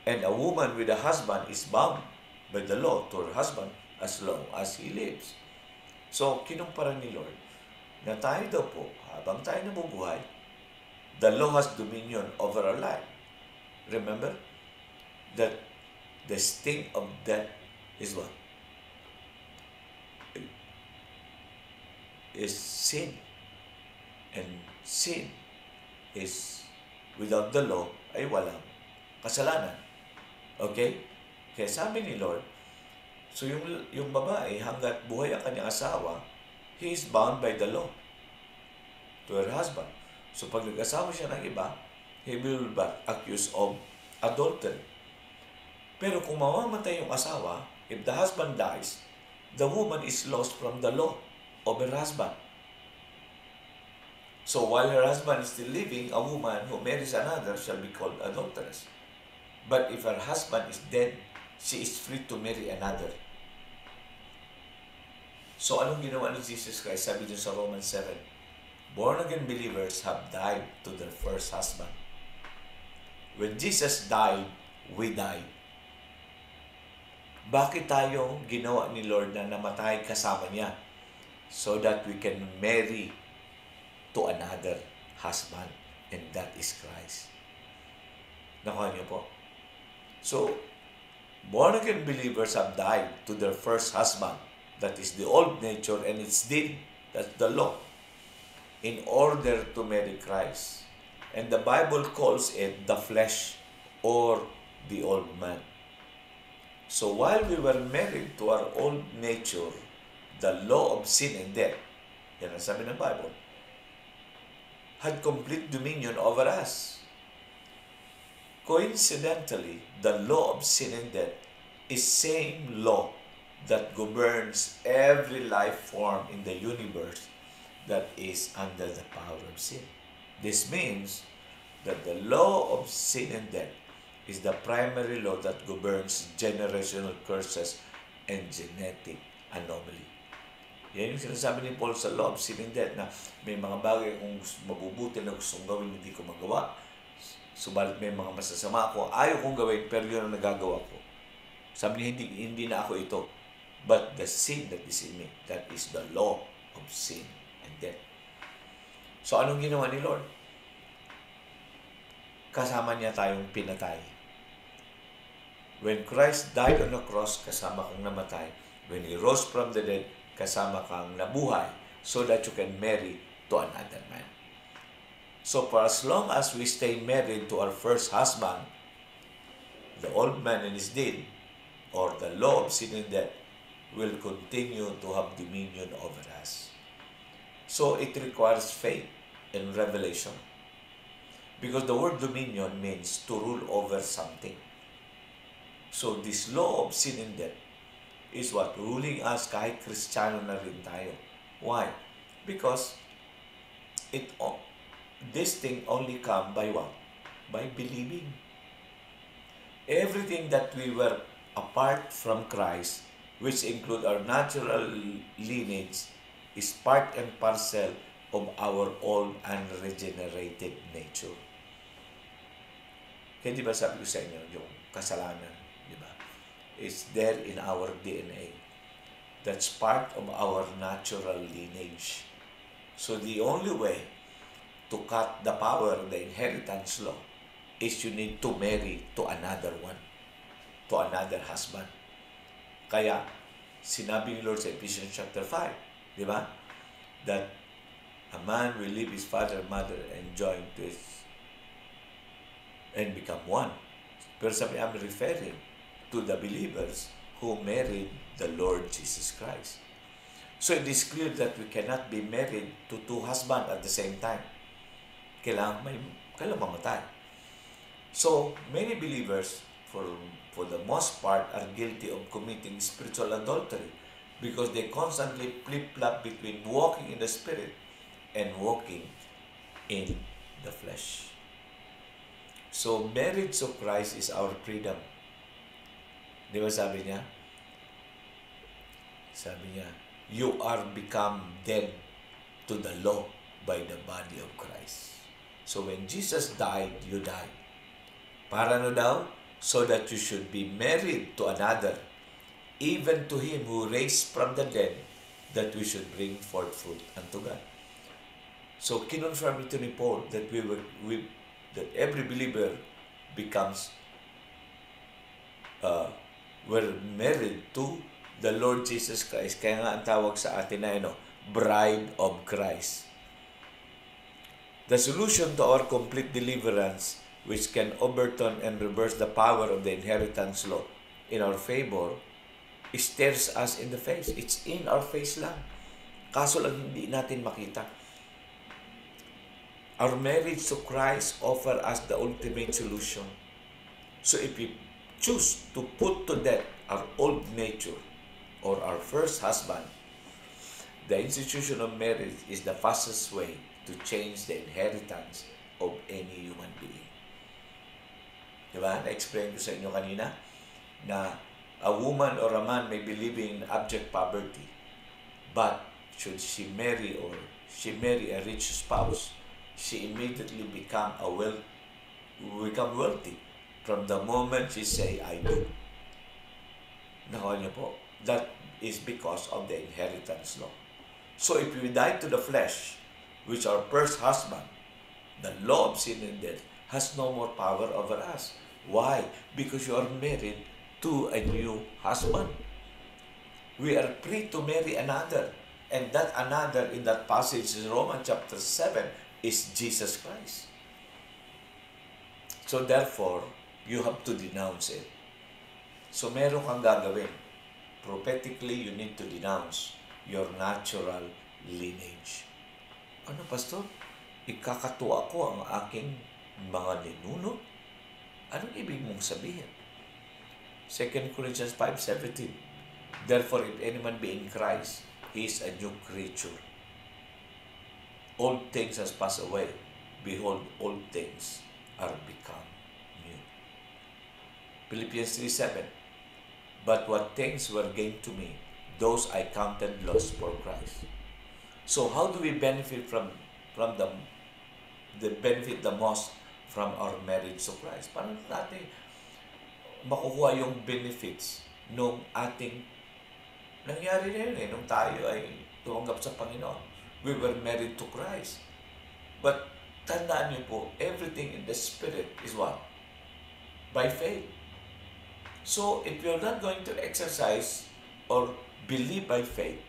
And a woman with a husband is bound by the law to her husband as long as he lives. So, kinumpara ni Lord na tayo daw po, habang tayo nabubuhay, the law has dominion over our life. Remember that the sting of death is what? Is sin. And sin is without the law ay walang kasalanan. Okay? Kaya sabi ni Lord, so yung, yung babae, hanggat buhay ang kanyang asawa, he is bound by the law to her husband. So pag nag-asawa siya ng iba, he will be accused of adultery. Pero kung mamamatay yung asawa, if the husband dies, the woman is lost from the law of her husband. So while her husband is still living, a woman who marries another shall be called adulteress. But if her husband is dead, she is free to marry another. So anong ginawa ni Jesus Christ? Sabi dun sa Romans 7, born-again believers have died to their first husband. When Jesus died, we died. Bakit tayo ginawa ni Lord na namatay kasama niya? So that we can marry to another husband. And that is Christ. Nakuha niyo po? So, born-again believers have died to their first husband. That is the old nature and its deed. That's the law. In order to marry Christ. And the Bible calls it the flesh or the old man. So while we were married to our old nature, the law of sin and death, yan ang sabi ng Bible, had complete dominion over us. Coincidentally, the law of sin and death is same law that governs every life form in the universe that is under the power of sin. This means that the law of sin and death is the primary law that governs generational curses and genetic anomaly. Yan yung sinasabi ni Paul sa law of sin and death na may mga bagay kung mabubuti na gustong gawin hindi ko magawa. Subalit may mga masasama ako, ayaw kong gawin pero yun ang nagagawa ko. Sabi niya, hindi, hindi na ako ito. But the sin that is in me, that is the law of sin and death. So anong ginawa ni Lord? Kasama niya tayong pinatay. When Christ died on the cross, kasama kang namatay. When He rose from the dead, kasama kang nabuhay so that you can marry to another man. So for as long as we stay married to our first husband, the old man and his deed, or the law of sin and death, will continue to have dominion over us. So it requires faith and revelation. Because the word dominion means to rule over something. So this law of sin and death is what? Ruling us kahit Kristiyano na rin tayo. Why? Because it this thing only come by what? By believing. Everything that we were apart from Christ, which include our natural lineage, is part and parcel of our old unregenerated nature. Kaya di ba sabi ko sa inyo, yung kasalanan? It's there in our DNA. That's part of our natural lineage. So the only way to cut the power the inheritance law is you need to marry to another one, to another husband. Kaya, sinabi ni Lord sa Ephesians chapter 5, di ba? That a man will leave his father and mother and join to his and become one. Pero sabi, I'm referring to the believers who married the Lord Jesus Christ. So it is clear that we cannot be married to two husbands at the same time. Kailangan may kailangan mamatay. So, many believers, for, for the most part, are guilty of committing spiritual adultery because they constantly flip-flop between walking in the Spirit and walking in the flesh. So, marriage of Christ is our freedom. Di ba sabi niya? Sabi niya, you are become dead to the law by the body of Christ. So when Jesus died, you died. Para no daw? So that you should be married to another, even to him who raised from the dead, that we should bring forth fruit unto God. So kinonfirm ito ni that we were we, that every believer becomes uh, we're married to the Lord Jesus Christ. Kaya nga ang tawag sa atin na ano, bride of Christ. The solution to our complete deliverance, which can overturn and reverse the power of the inheritance law in our favor, stares us in the face. It's in our face lang. Kaso lang hindi natin makita. Our marriage to Christ offer us the ultimate solution. So if we choose to put to death our old nature or our first husband, the institution of marriage is the fastest way to change the inheritance of any human being. Diba? Na-explain ko sa inyo kanina na a woman or a man may be living in abject poverty, but should she marry or she marry a rich spouse, she immediately become a well become wealthy from the moment she say I do. Nakuha niyo po? That is because of the inheritance law. So if we die to the flesh, which our first husband, the law of sin and death, has no more power over us. Why? Because you are married to a new husband. We are free to marry another. And that another in that passage in Romans chapter 7 is Jesus Christ. So therefore, you have to denounce it. So meron kang gagawin. Prophetically, you need to denounce your natural lineage. Ano, Pastor? Ikakatuwa ko ang aking mga ninuno? Anong ibig mong sabihin? 2 Corinthians 5.17 Therefore, if any man be in Christ, he is a new creature. Old things has passed away. Behold, old things are become. Philippians 3 7. But what things were gained to me, those I counted loss for Christ. So how do we benefit from from the the benefit the most from our marriage to Christ? Paano natin makukuha yung benefits nung ating nangyari na yun eh, nung tayo ay tumanggap sa Panginoon. We were married to Christ. But tandaan niyo po, everything in the Spirit is what? By faith. So, if you're not going to exercise or believe by faith,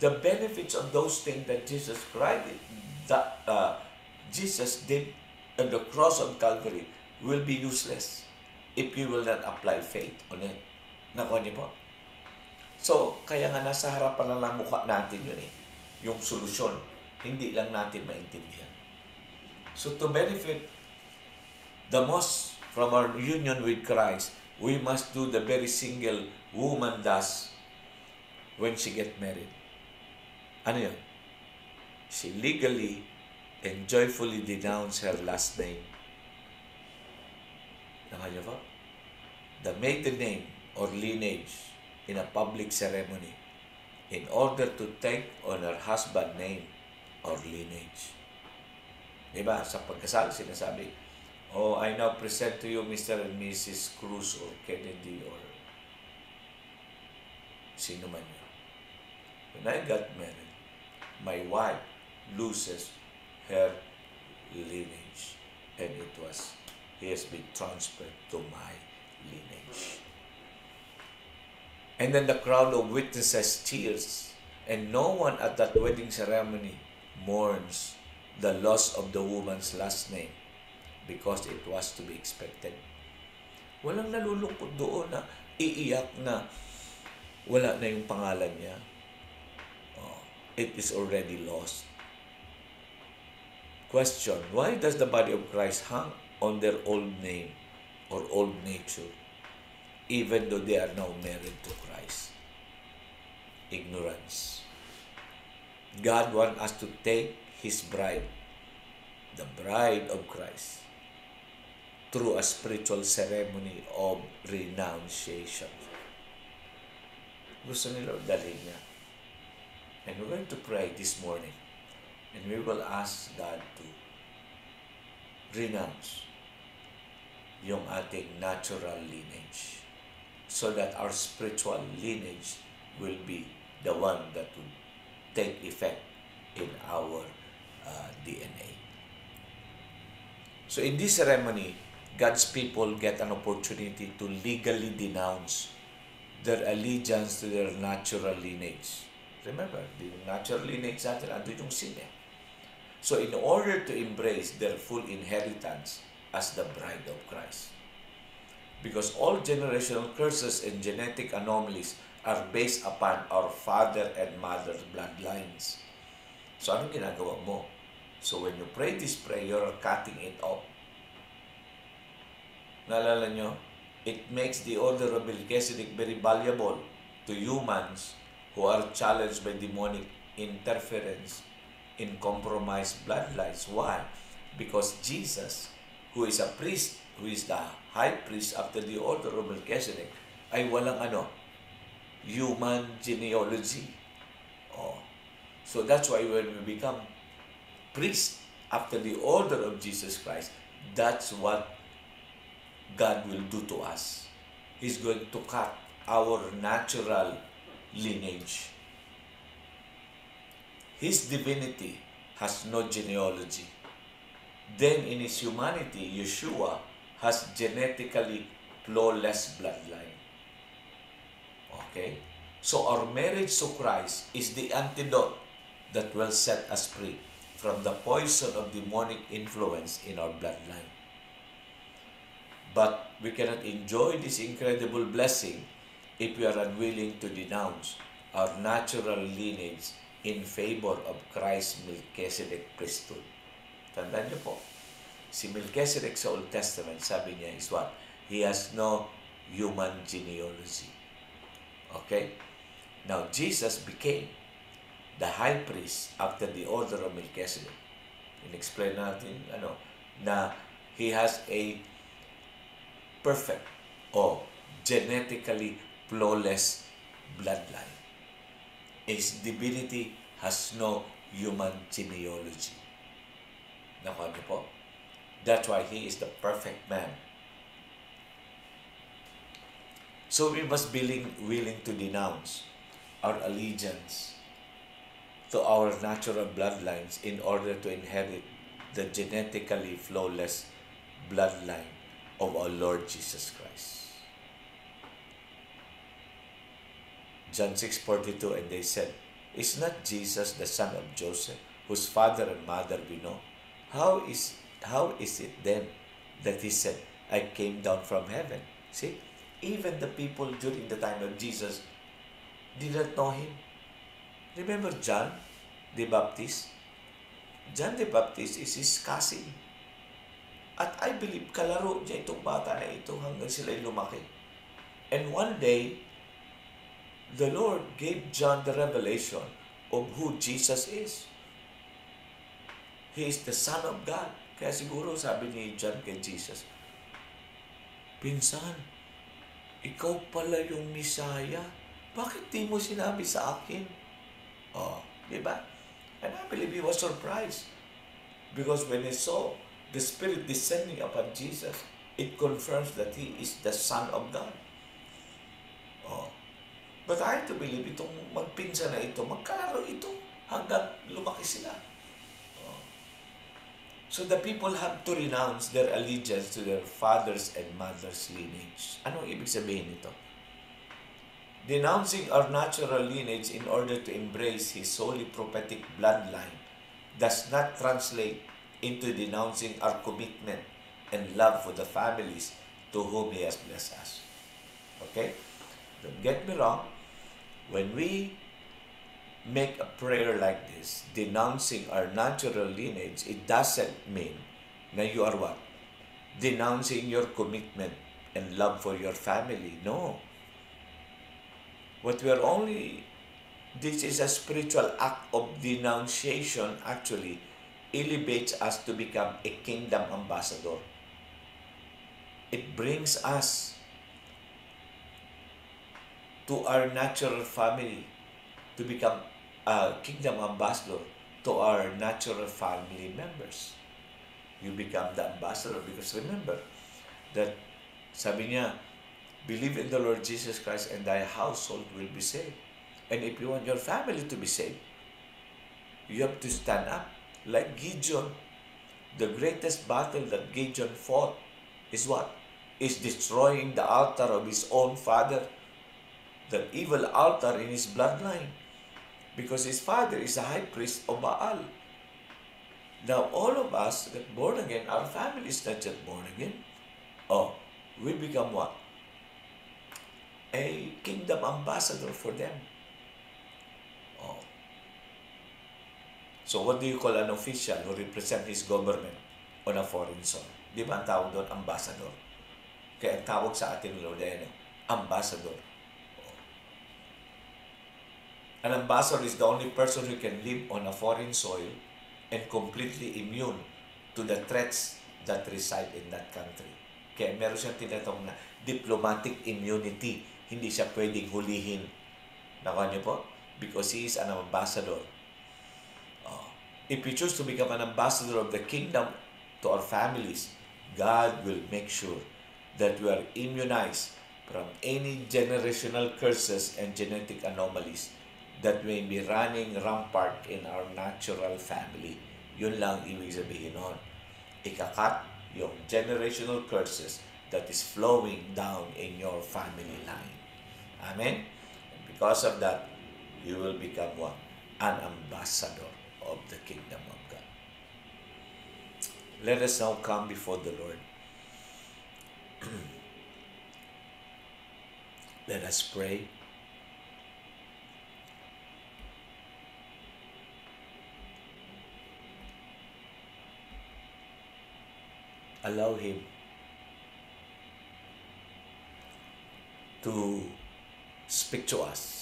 the benefits of those things that Jesus Christ, that uh, Jesus did on the cross of Calvary will be useless if you will not apply faith on it. Nakuha niyo po? So, kaya nga nasa harapan lang ng mukha natin yun eh. Yung solusyon. Hindi lang natin maintindihan. So, to benefit the most from our union with Christ, we must do the very single woman does when she get married. Ano yun? She legally and joyfully denounce her last name. Nakanya ba? The maiden name or lineage in a public ceremony in order to take on her husband name or lineage. Diba? Sa pagkasal, sinasabi, Oh, I now present to you Mr. and Mrs. Cruz or Kennedy or sino man yun. When I got married, my wife loses her lineage and it was, he has been transferred to my lineage. And then the crowd of witnesses cheers, and no one at that wedding ceremony mourns the loss of the woman's last name because it was to be expected. Walang nalulungkot doon na iiyak na wala na yung pangalan niya. Oh, it is already lost. Question, why does the body of Christ hang on their old name or old nature even though they are now married to Christ? Ignorance. God wants us to take His bride, the bride of Christ, through a spiritual ceremony of renunciation. Gusto ni Lord dalhin niya. And we're going to pray this morning. And we will ask God to renounce yung ating natural lineage so that our spiritual lineage will be the one that will take effect in our uh, DNA. So in this ceremony, God's people get an opportunity to legally denounce their allegiance to their natural lineage. Remember, the natural lineage natin, ando yung sin eh. So in order to embrace their full inheritance as the bride of Christ. Because all generational curses and genetic anomalies are based upon our father and mother's bloodlines. So ano ginagawa mo? So when you pray this prayer, you're cutting it off. Naalala nyo? It makes the order of Melchizedek very valuable to humans who are challenged by demonic interference in compromised bloodlines. Why? Because Jesus, who is a priest, who is the high priest after the order of Melchizedek, ay walang ano, human genealogy. Oh. So that's why when we become priest after the order of Jesus Christ, that's what God will do to us. He's going to cut our natural lineage. His divinity has no genealogy. Then in his humanity, Yeshua has genetically flawless bloodline. Okay? So our marriage to Christ is the antidote that will set us free from the poison of demonic influence in our bloodline. But we cannot enjoy this incredible blessing if we are unwilling to denounce our natural lineage in favor of Christ's Melchizedek priesthood. Tandaan niyo po, si Melchizedek sa Old Testament, sabi niya is what? He has no human genealogy. Okay? Now, Jesus became the high priest after the order of Melchizedek. In-explain natin, ano, na he has a perfect or genetically flawless bloodline. His divinity has no human genealogy. That's why he is the perfect man. So we must be willing to denounce our allegiance to our natural bloodlines in order to inherit the genetically flawless bloodline of our Lord Jesus Christ. John 6:42 and they said, Is not Jesus the son of Joseph, whose father and mother we know? How is how is it then that he said, I came down from heaven? See, even the people during the time of Jesus did not know him. Remember John the Baptist? John the Baptist is his cousin. At I believe kalaro niya itong bata na ito hanggang sila lumaki. And one day, the Lord gave John the revelation of who Jesus is. He is the Son of God. Kaya siguro sabi ni John kay Jesus, Pinsan, ikaw pala yung Misaya. Bakit di mo sinabi sa akin? Oh, di ba? And I believe he was surprised. Because when he saw the Spirit descending upon Jesus, it confirms that he is the Son of God. Oh, But I to believe itong magpinsa na ito, magkalaro ito hanggang lumaki sila. Oh. So the people have to renounce their allegiance to their fathers and mothers' lineage. Anong ibig sabihin nito? Denouncing our natural lineage in order to embrace His holy prophetic bloodline does not translate into denouncing our commitment and love for the families to whom He has blessed us. Okay? Don't get me wrong. When we make a prayer like this, denouncing our natural lineage, it doesn't mean that you are what? Denouncing your commitment and love for your family. No. What we are only, this is a spiritual act of denunciation actually elevates us to become a kingdom ambassador. It brings us to our natural family to become a kingdom ambassador to our natural family members. You become the ambassador because remember that sabi niya, believe in the Lord Jesus Christ and thy household will be saved. And if you want your family to be saved, you have to stand up like Gideon. The greatest battle that Gideon fought is what? Is destroying the altar of his own father the evil altar in his bloodline because his father is a high priest of Baal. Now, all of us that born again, our family is not yet born again. Oh, we become what? A kingdom ambassador for them. So, what do you call an official who represent his government on a foreign soil? Di ba ang tawag doon? Ambassador. Kaya ang tawag sa atin, Lord, ano? Ambassador An ambassador is the only person who can live on a foreign soil and completely immune to the threats that reside in that country. Kaya meron siyang tinatawag na diplomatic immunity. Hindi siya pwedeng hulihin. Nakuha niyo po? Because he is an ambassador. If we choose to become an ambassador of the kingdom to our families, God will make sure that we are immunized from any generational curses and genetic anomalies that may be running rampart in our natural family. Yun lang ibig sabihin nun. Ikakat yung generational curses that is flowing down in your family line. Amen? And because of that, you will become what? An ambassador of the kingdom of God. Let us now come before the Lord. *clears throat* Let us pray. allow Him to Speak to us.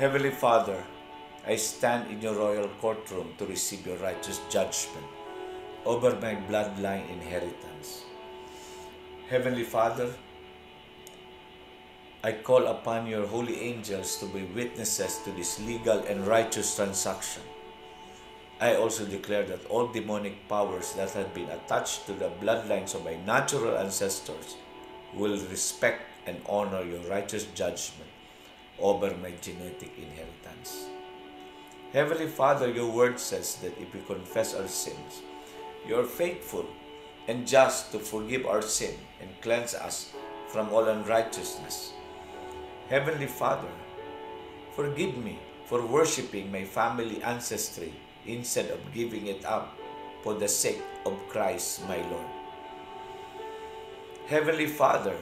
Heavenly Father, I stand in your royal courtroom to receive your righteous judgment over my bloodline inheritance. Heavenly Father, I call upon your holy angels to be witnesses to this legal and righteous transaction. I also declare that all demonic powers that have been attached to the bloodlines of my natural ancestors will respect and honor your righteous judgment over my genetic inheritance. Heavenly Father, your word says that if we confess our sins, you are faithful and just to forgive our sin and cleanse us from all unrighteousness. Heavenly Father, forgive me for worshiping my family ancestry instead of giving it up for the sake of Christ my Lord. Heavenly Father,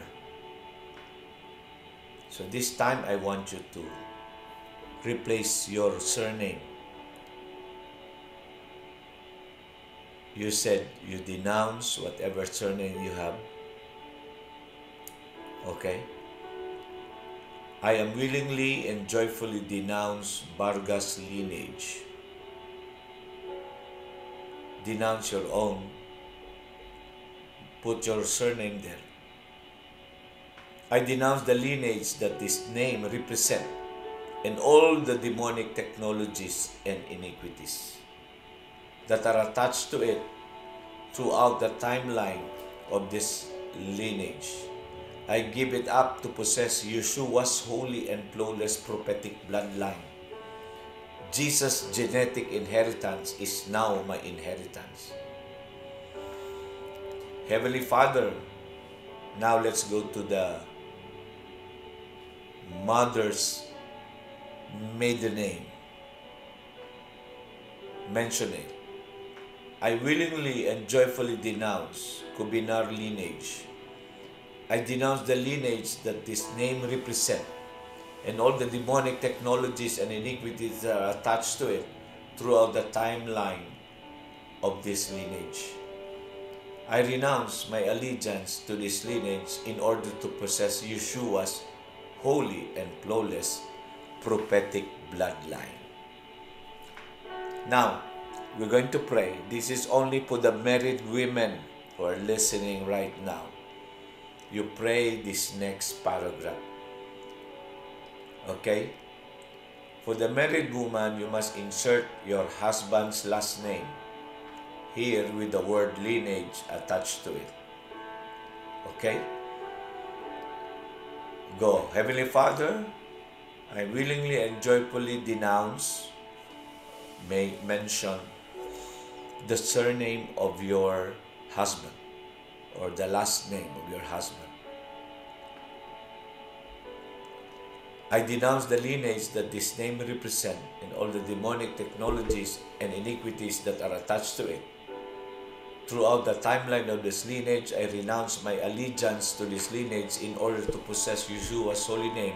so this time I want you to replace your surname. You said you denounce whatever surname you have. Okay? I am willingly and joyfully denounce Vargas lineage. Denounce your own. Put your surname there. I denounce the lineage that this name represents and all the demonic technologies and iniquities that are attached to it throughout the timeline of this lineage. I give it up to possess Yeshua's holy and flawless prophetic bloodline. Jesus' genetic inheritance is now my inheritance. Heavenly Father, now let's go to the mother's maiden name. Mention it. I willingly and joyfully denounce Kubinar lineage. I denounce the lineage that this name represents and all the demonic technologies and iniquities that are attached to it throughout the timeline of this lineage. I renounce my allegiance to this lineage in order to possess Yeshua's holy and flawless prophetic bloodline. Now, we're going to pray. This is only for the married women who are listening right now. You pray this next paragraph. Okay? For the married woman, you must insert your husband's last name here with the word lineage attached to it. Okay? Go. Heavenly Father, I willingly and joyfully denounce, may mention the surname of your husband or the last name of your husband. I denounce the lineage that this name represents and all the demonic technologies and iniquities that are attached to it. Throughout the timeline of this lineage, I renounce my allegiance to this lineage in order to possess Yeshua's holy name,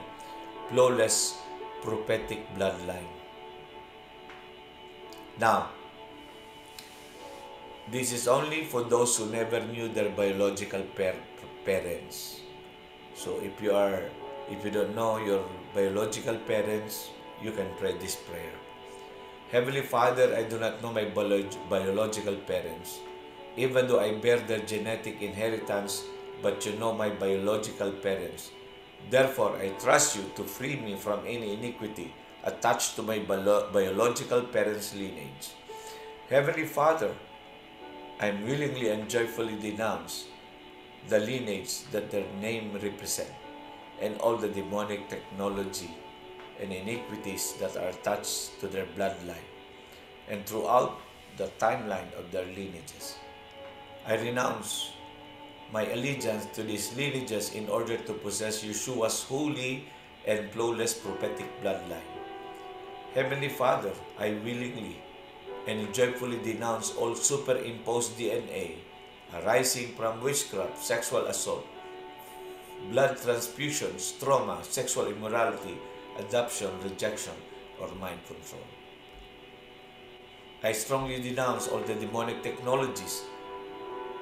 flawless prophetic bloodline. Now, this is only for those who never knew their biological par- parents. So if you are if you don't know your biological parents, you can pray this prayer. Heavenly Father, I do not know my biological parents even though I bear their genetic inheritance, but you know my biological parents. Therefore, I trust you to free me from any iniquity attached to my bio- biological parents' lineage. Heavenly Father, I am willingly and joyfully denounce the lineage that their name represent and all the demonic technology and iniquities that are attached to their bloodline. and throughout the timeline of their lineages. I renounce my allegiance to these lineages in order to possess Yeshua's holy and flawless prophetic bloodline. Heavenly Father, I willingly and joyfully denounce all superimposed DNA arising from witchcraft, sexual assault, blood transfusions, trauma, sexual immorality, adoption, rejection, or mind control. I strongly denounce all the demonic technologies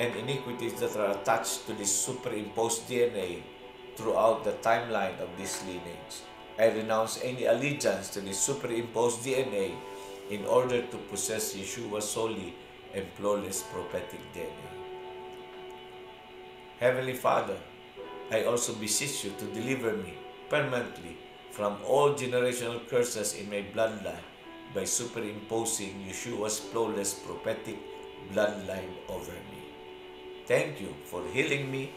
and iniquities that are attached to this superimposed DNA throughout the timeline of this lineage. I renounce any allegiance to this superimposed DNA in order to possess Yeshua's holy and flawless prophetic DNA. Heavenly Father, I also beseech you to deliver me permanently from all generational curses in my bloodline by superimposing Yeshua's flawless prophetic bloodline over me. Thank you for healing me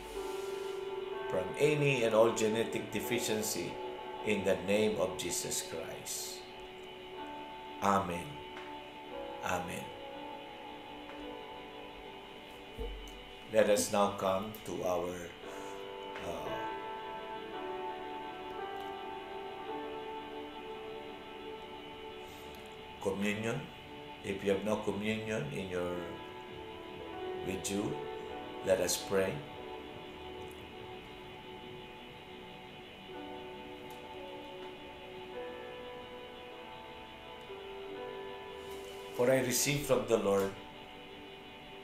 from any and all genetic deficiency in the name of Jesus Christ. Amen. Amen. Let us now come to our uh, communion. If you have no communion in your with you, let us pray. For I received from the Lord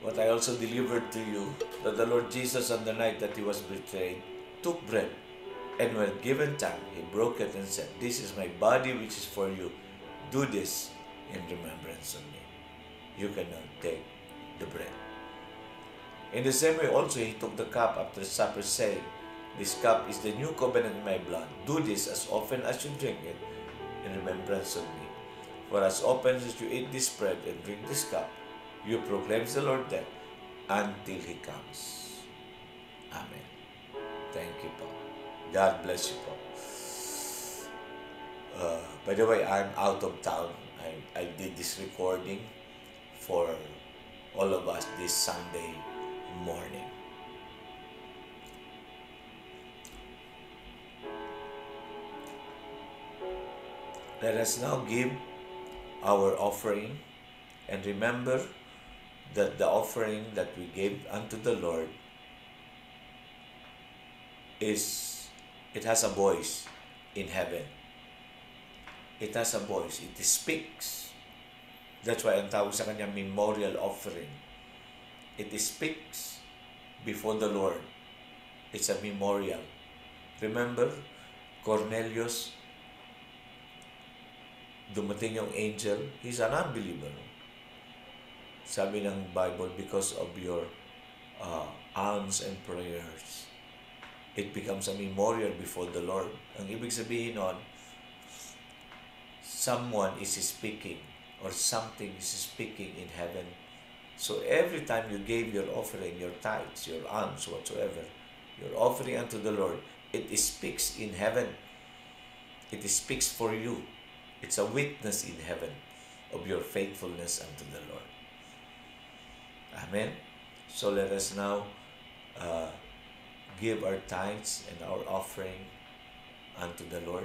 what I also delivered to you, that the Lord Jesus, on the night that he was betrayed, took bread, and when given time, he broke it and said, This is my body which is for you. Do this in remembrance of me. You cannot take the bread. In the same way also he took the cup after supper, saying, This cup is the new covenant in my blood. Do this as often as you drink it in remembrance of me. For as often as you eat this bread and drink this cup, you proclaim the Lord death until he comes. Amen. Thank you, Paul. God bless you, Paul. Uh, by the way, I'm out of town. I, I did this recording for all of us this Sunday morning. Let us now give our offering and remember that the offering that we gave unto the Lord is it has a voice in heaven. It has a voice. It speaks. That's why ang tawag sa kanya memorial offering. It speaks before the Lord. It's a memorial. Remember, Cornelius, dumating yung angel, he's an unbeliever. Sabi ng Bible, because of your uh, alms and prayers, it becomes a memorial before the Lord. Ang ibig sabihin nun, someone is speaking or something is speaking in heaven. So every time you gave your offering, your tithes, your alms, whatsoever, your offering unto the Lord, it speaks in heaven. It speaks for you. It's a witness in heaven of your faithfulness unto the Lord. Amen. So let us now uh, give our tithes and our offering unto the Lord.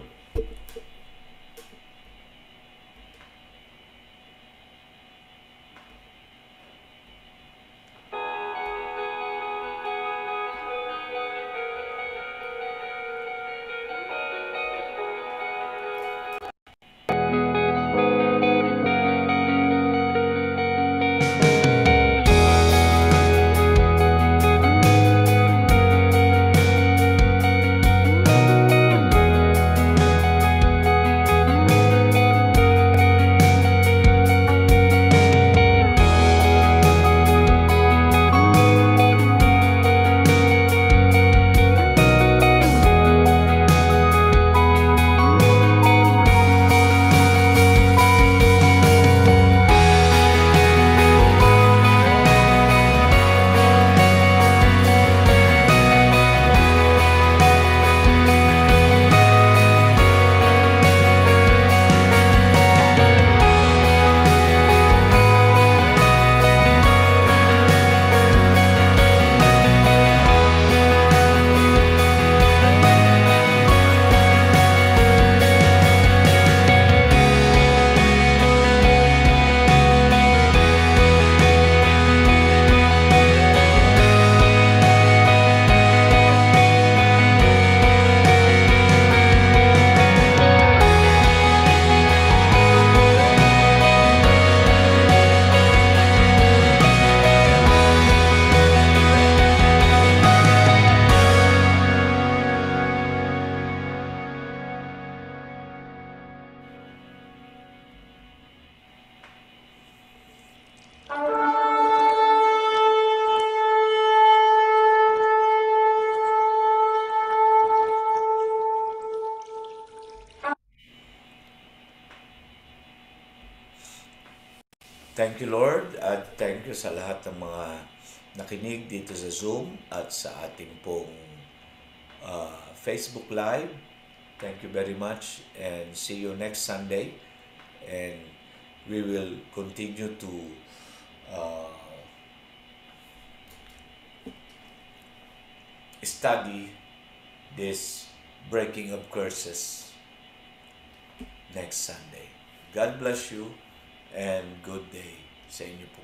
Nakinig dito sa Zoom at sa ating pong uh, Facebook Live. Thank you very much and see you next Sunday. And we will continue to uh, study this breaking of curses next Sunday. God bless you and good day sa inyo.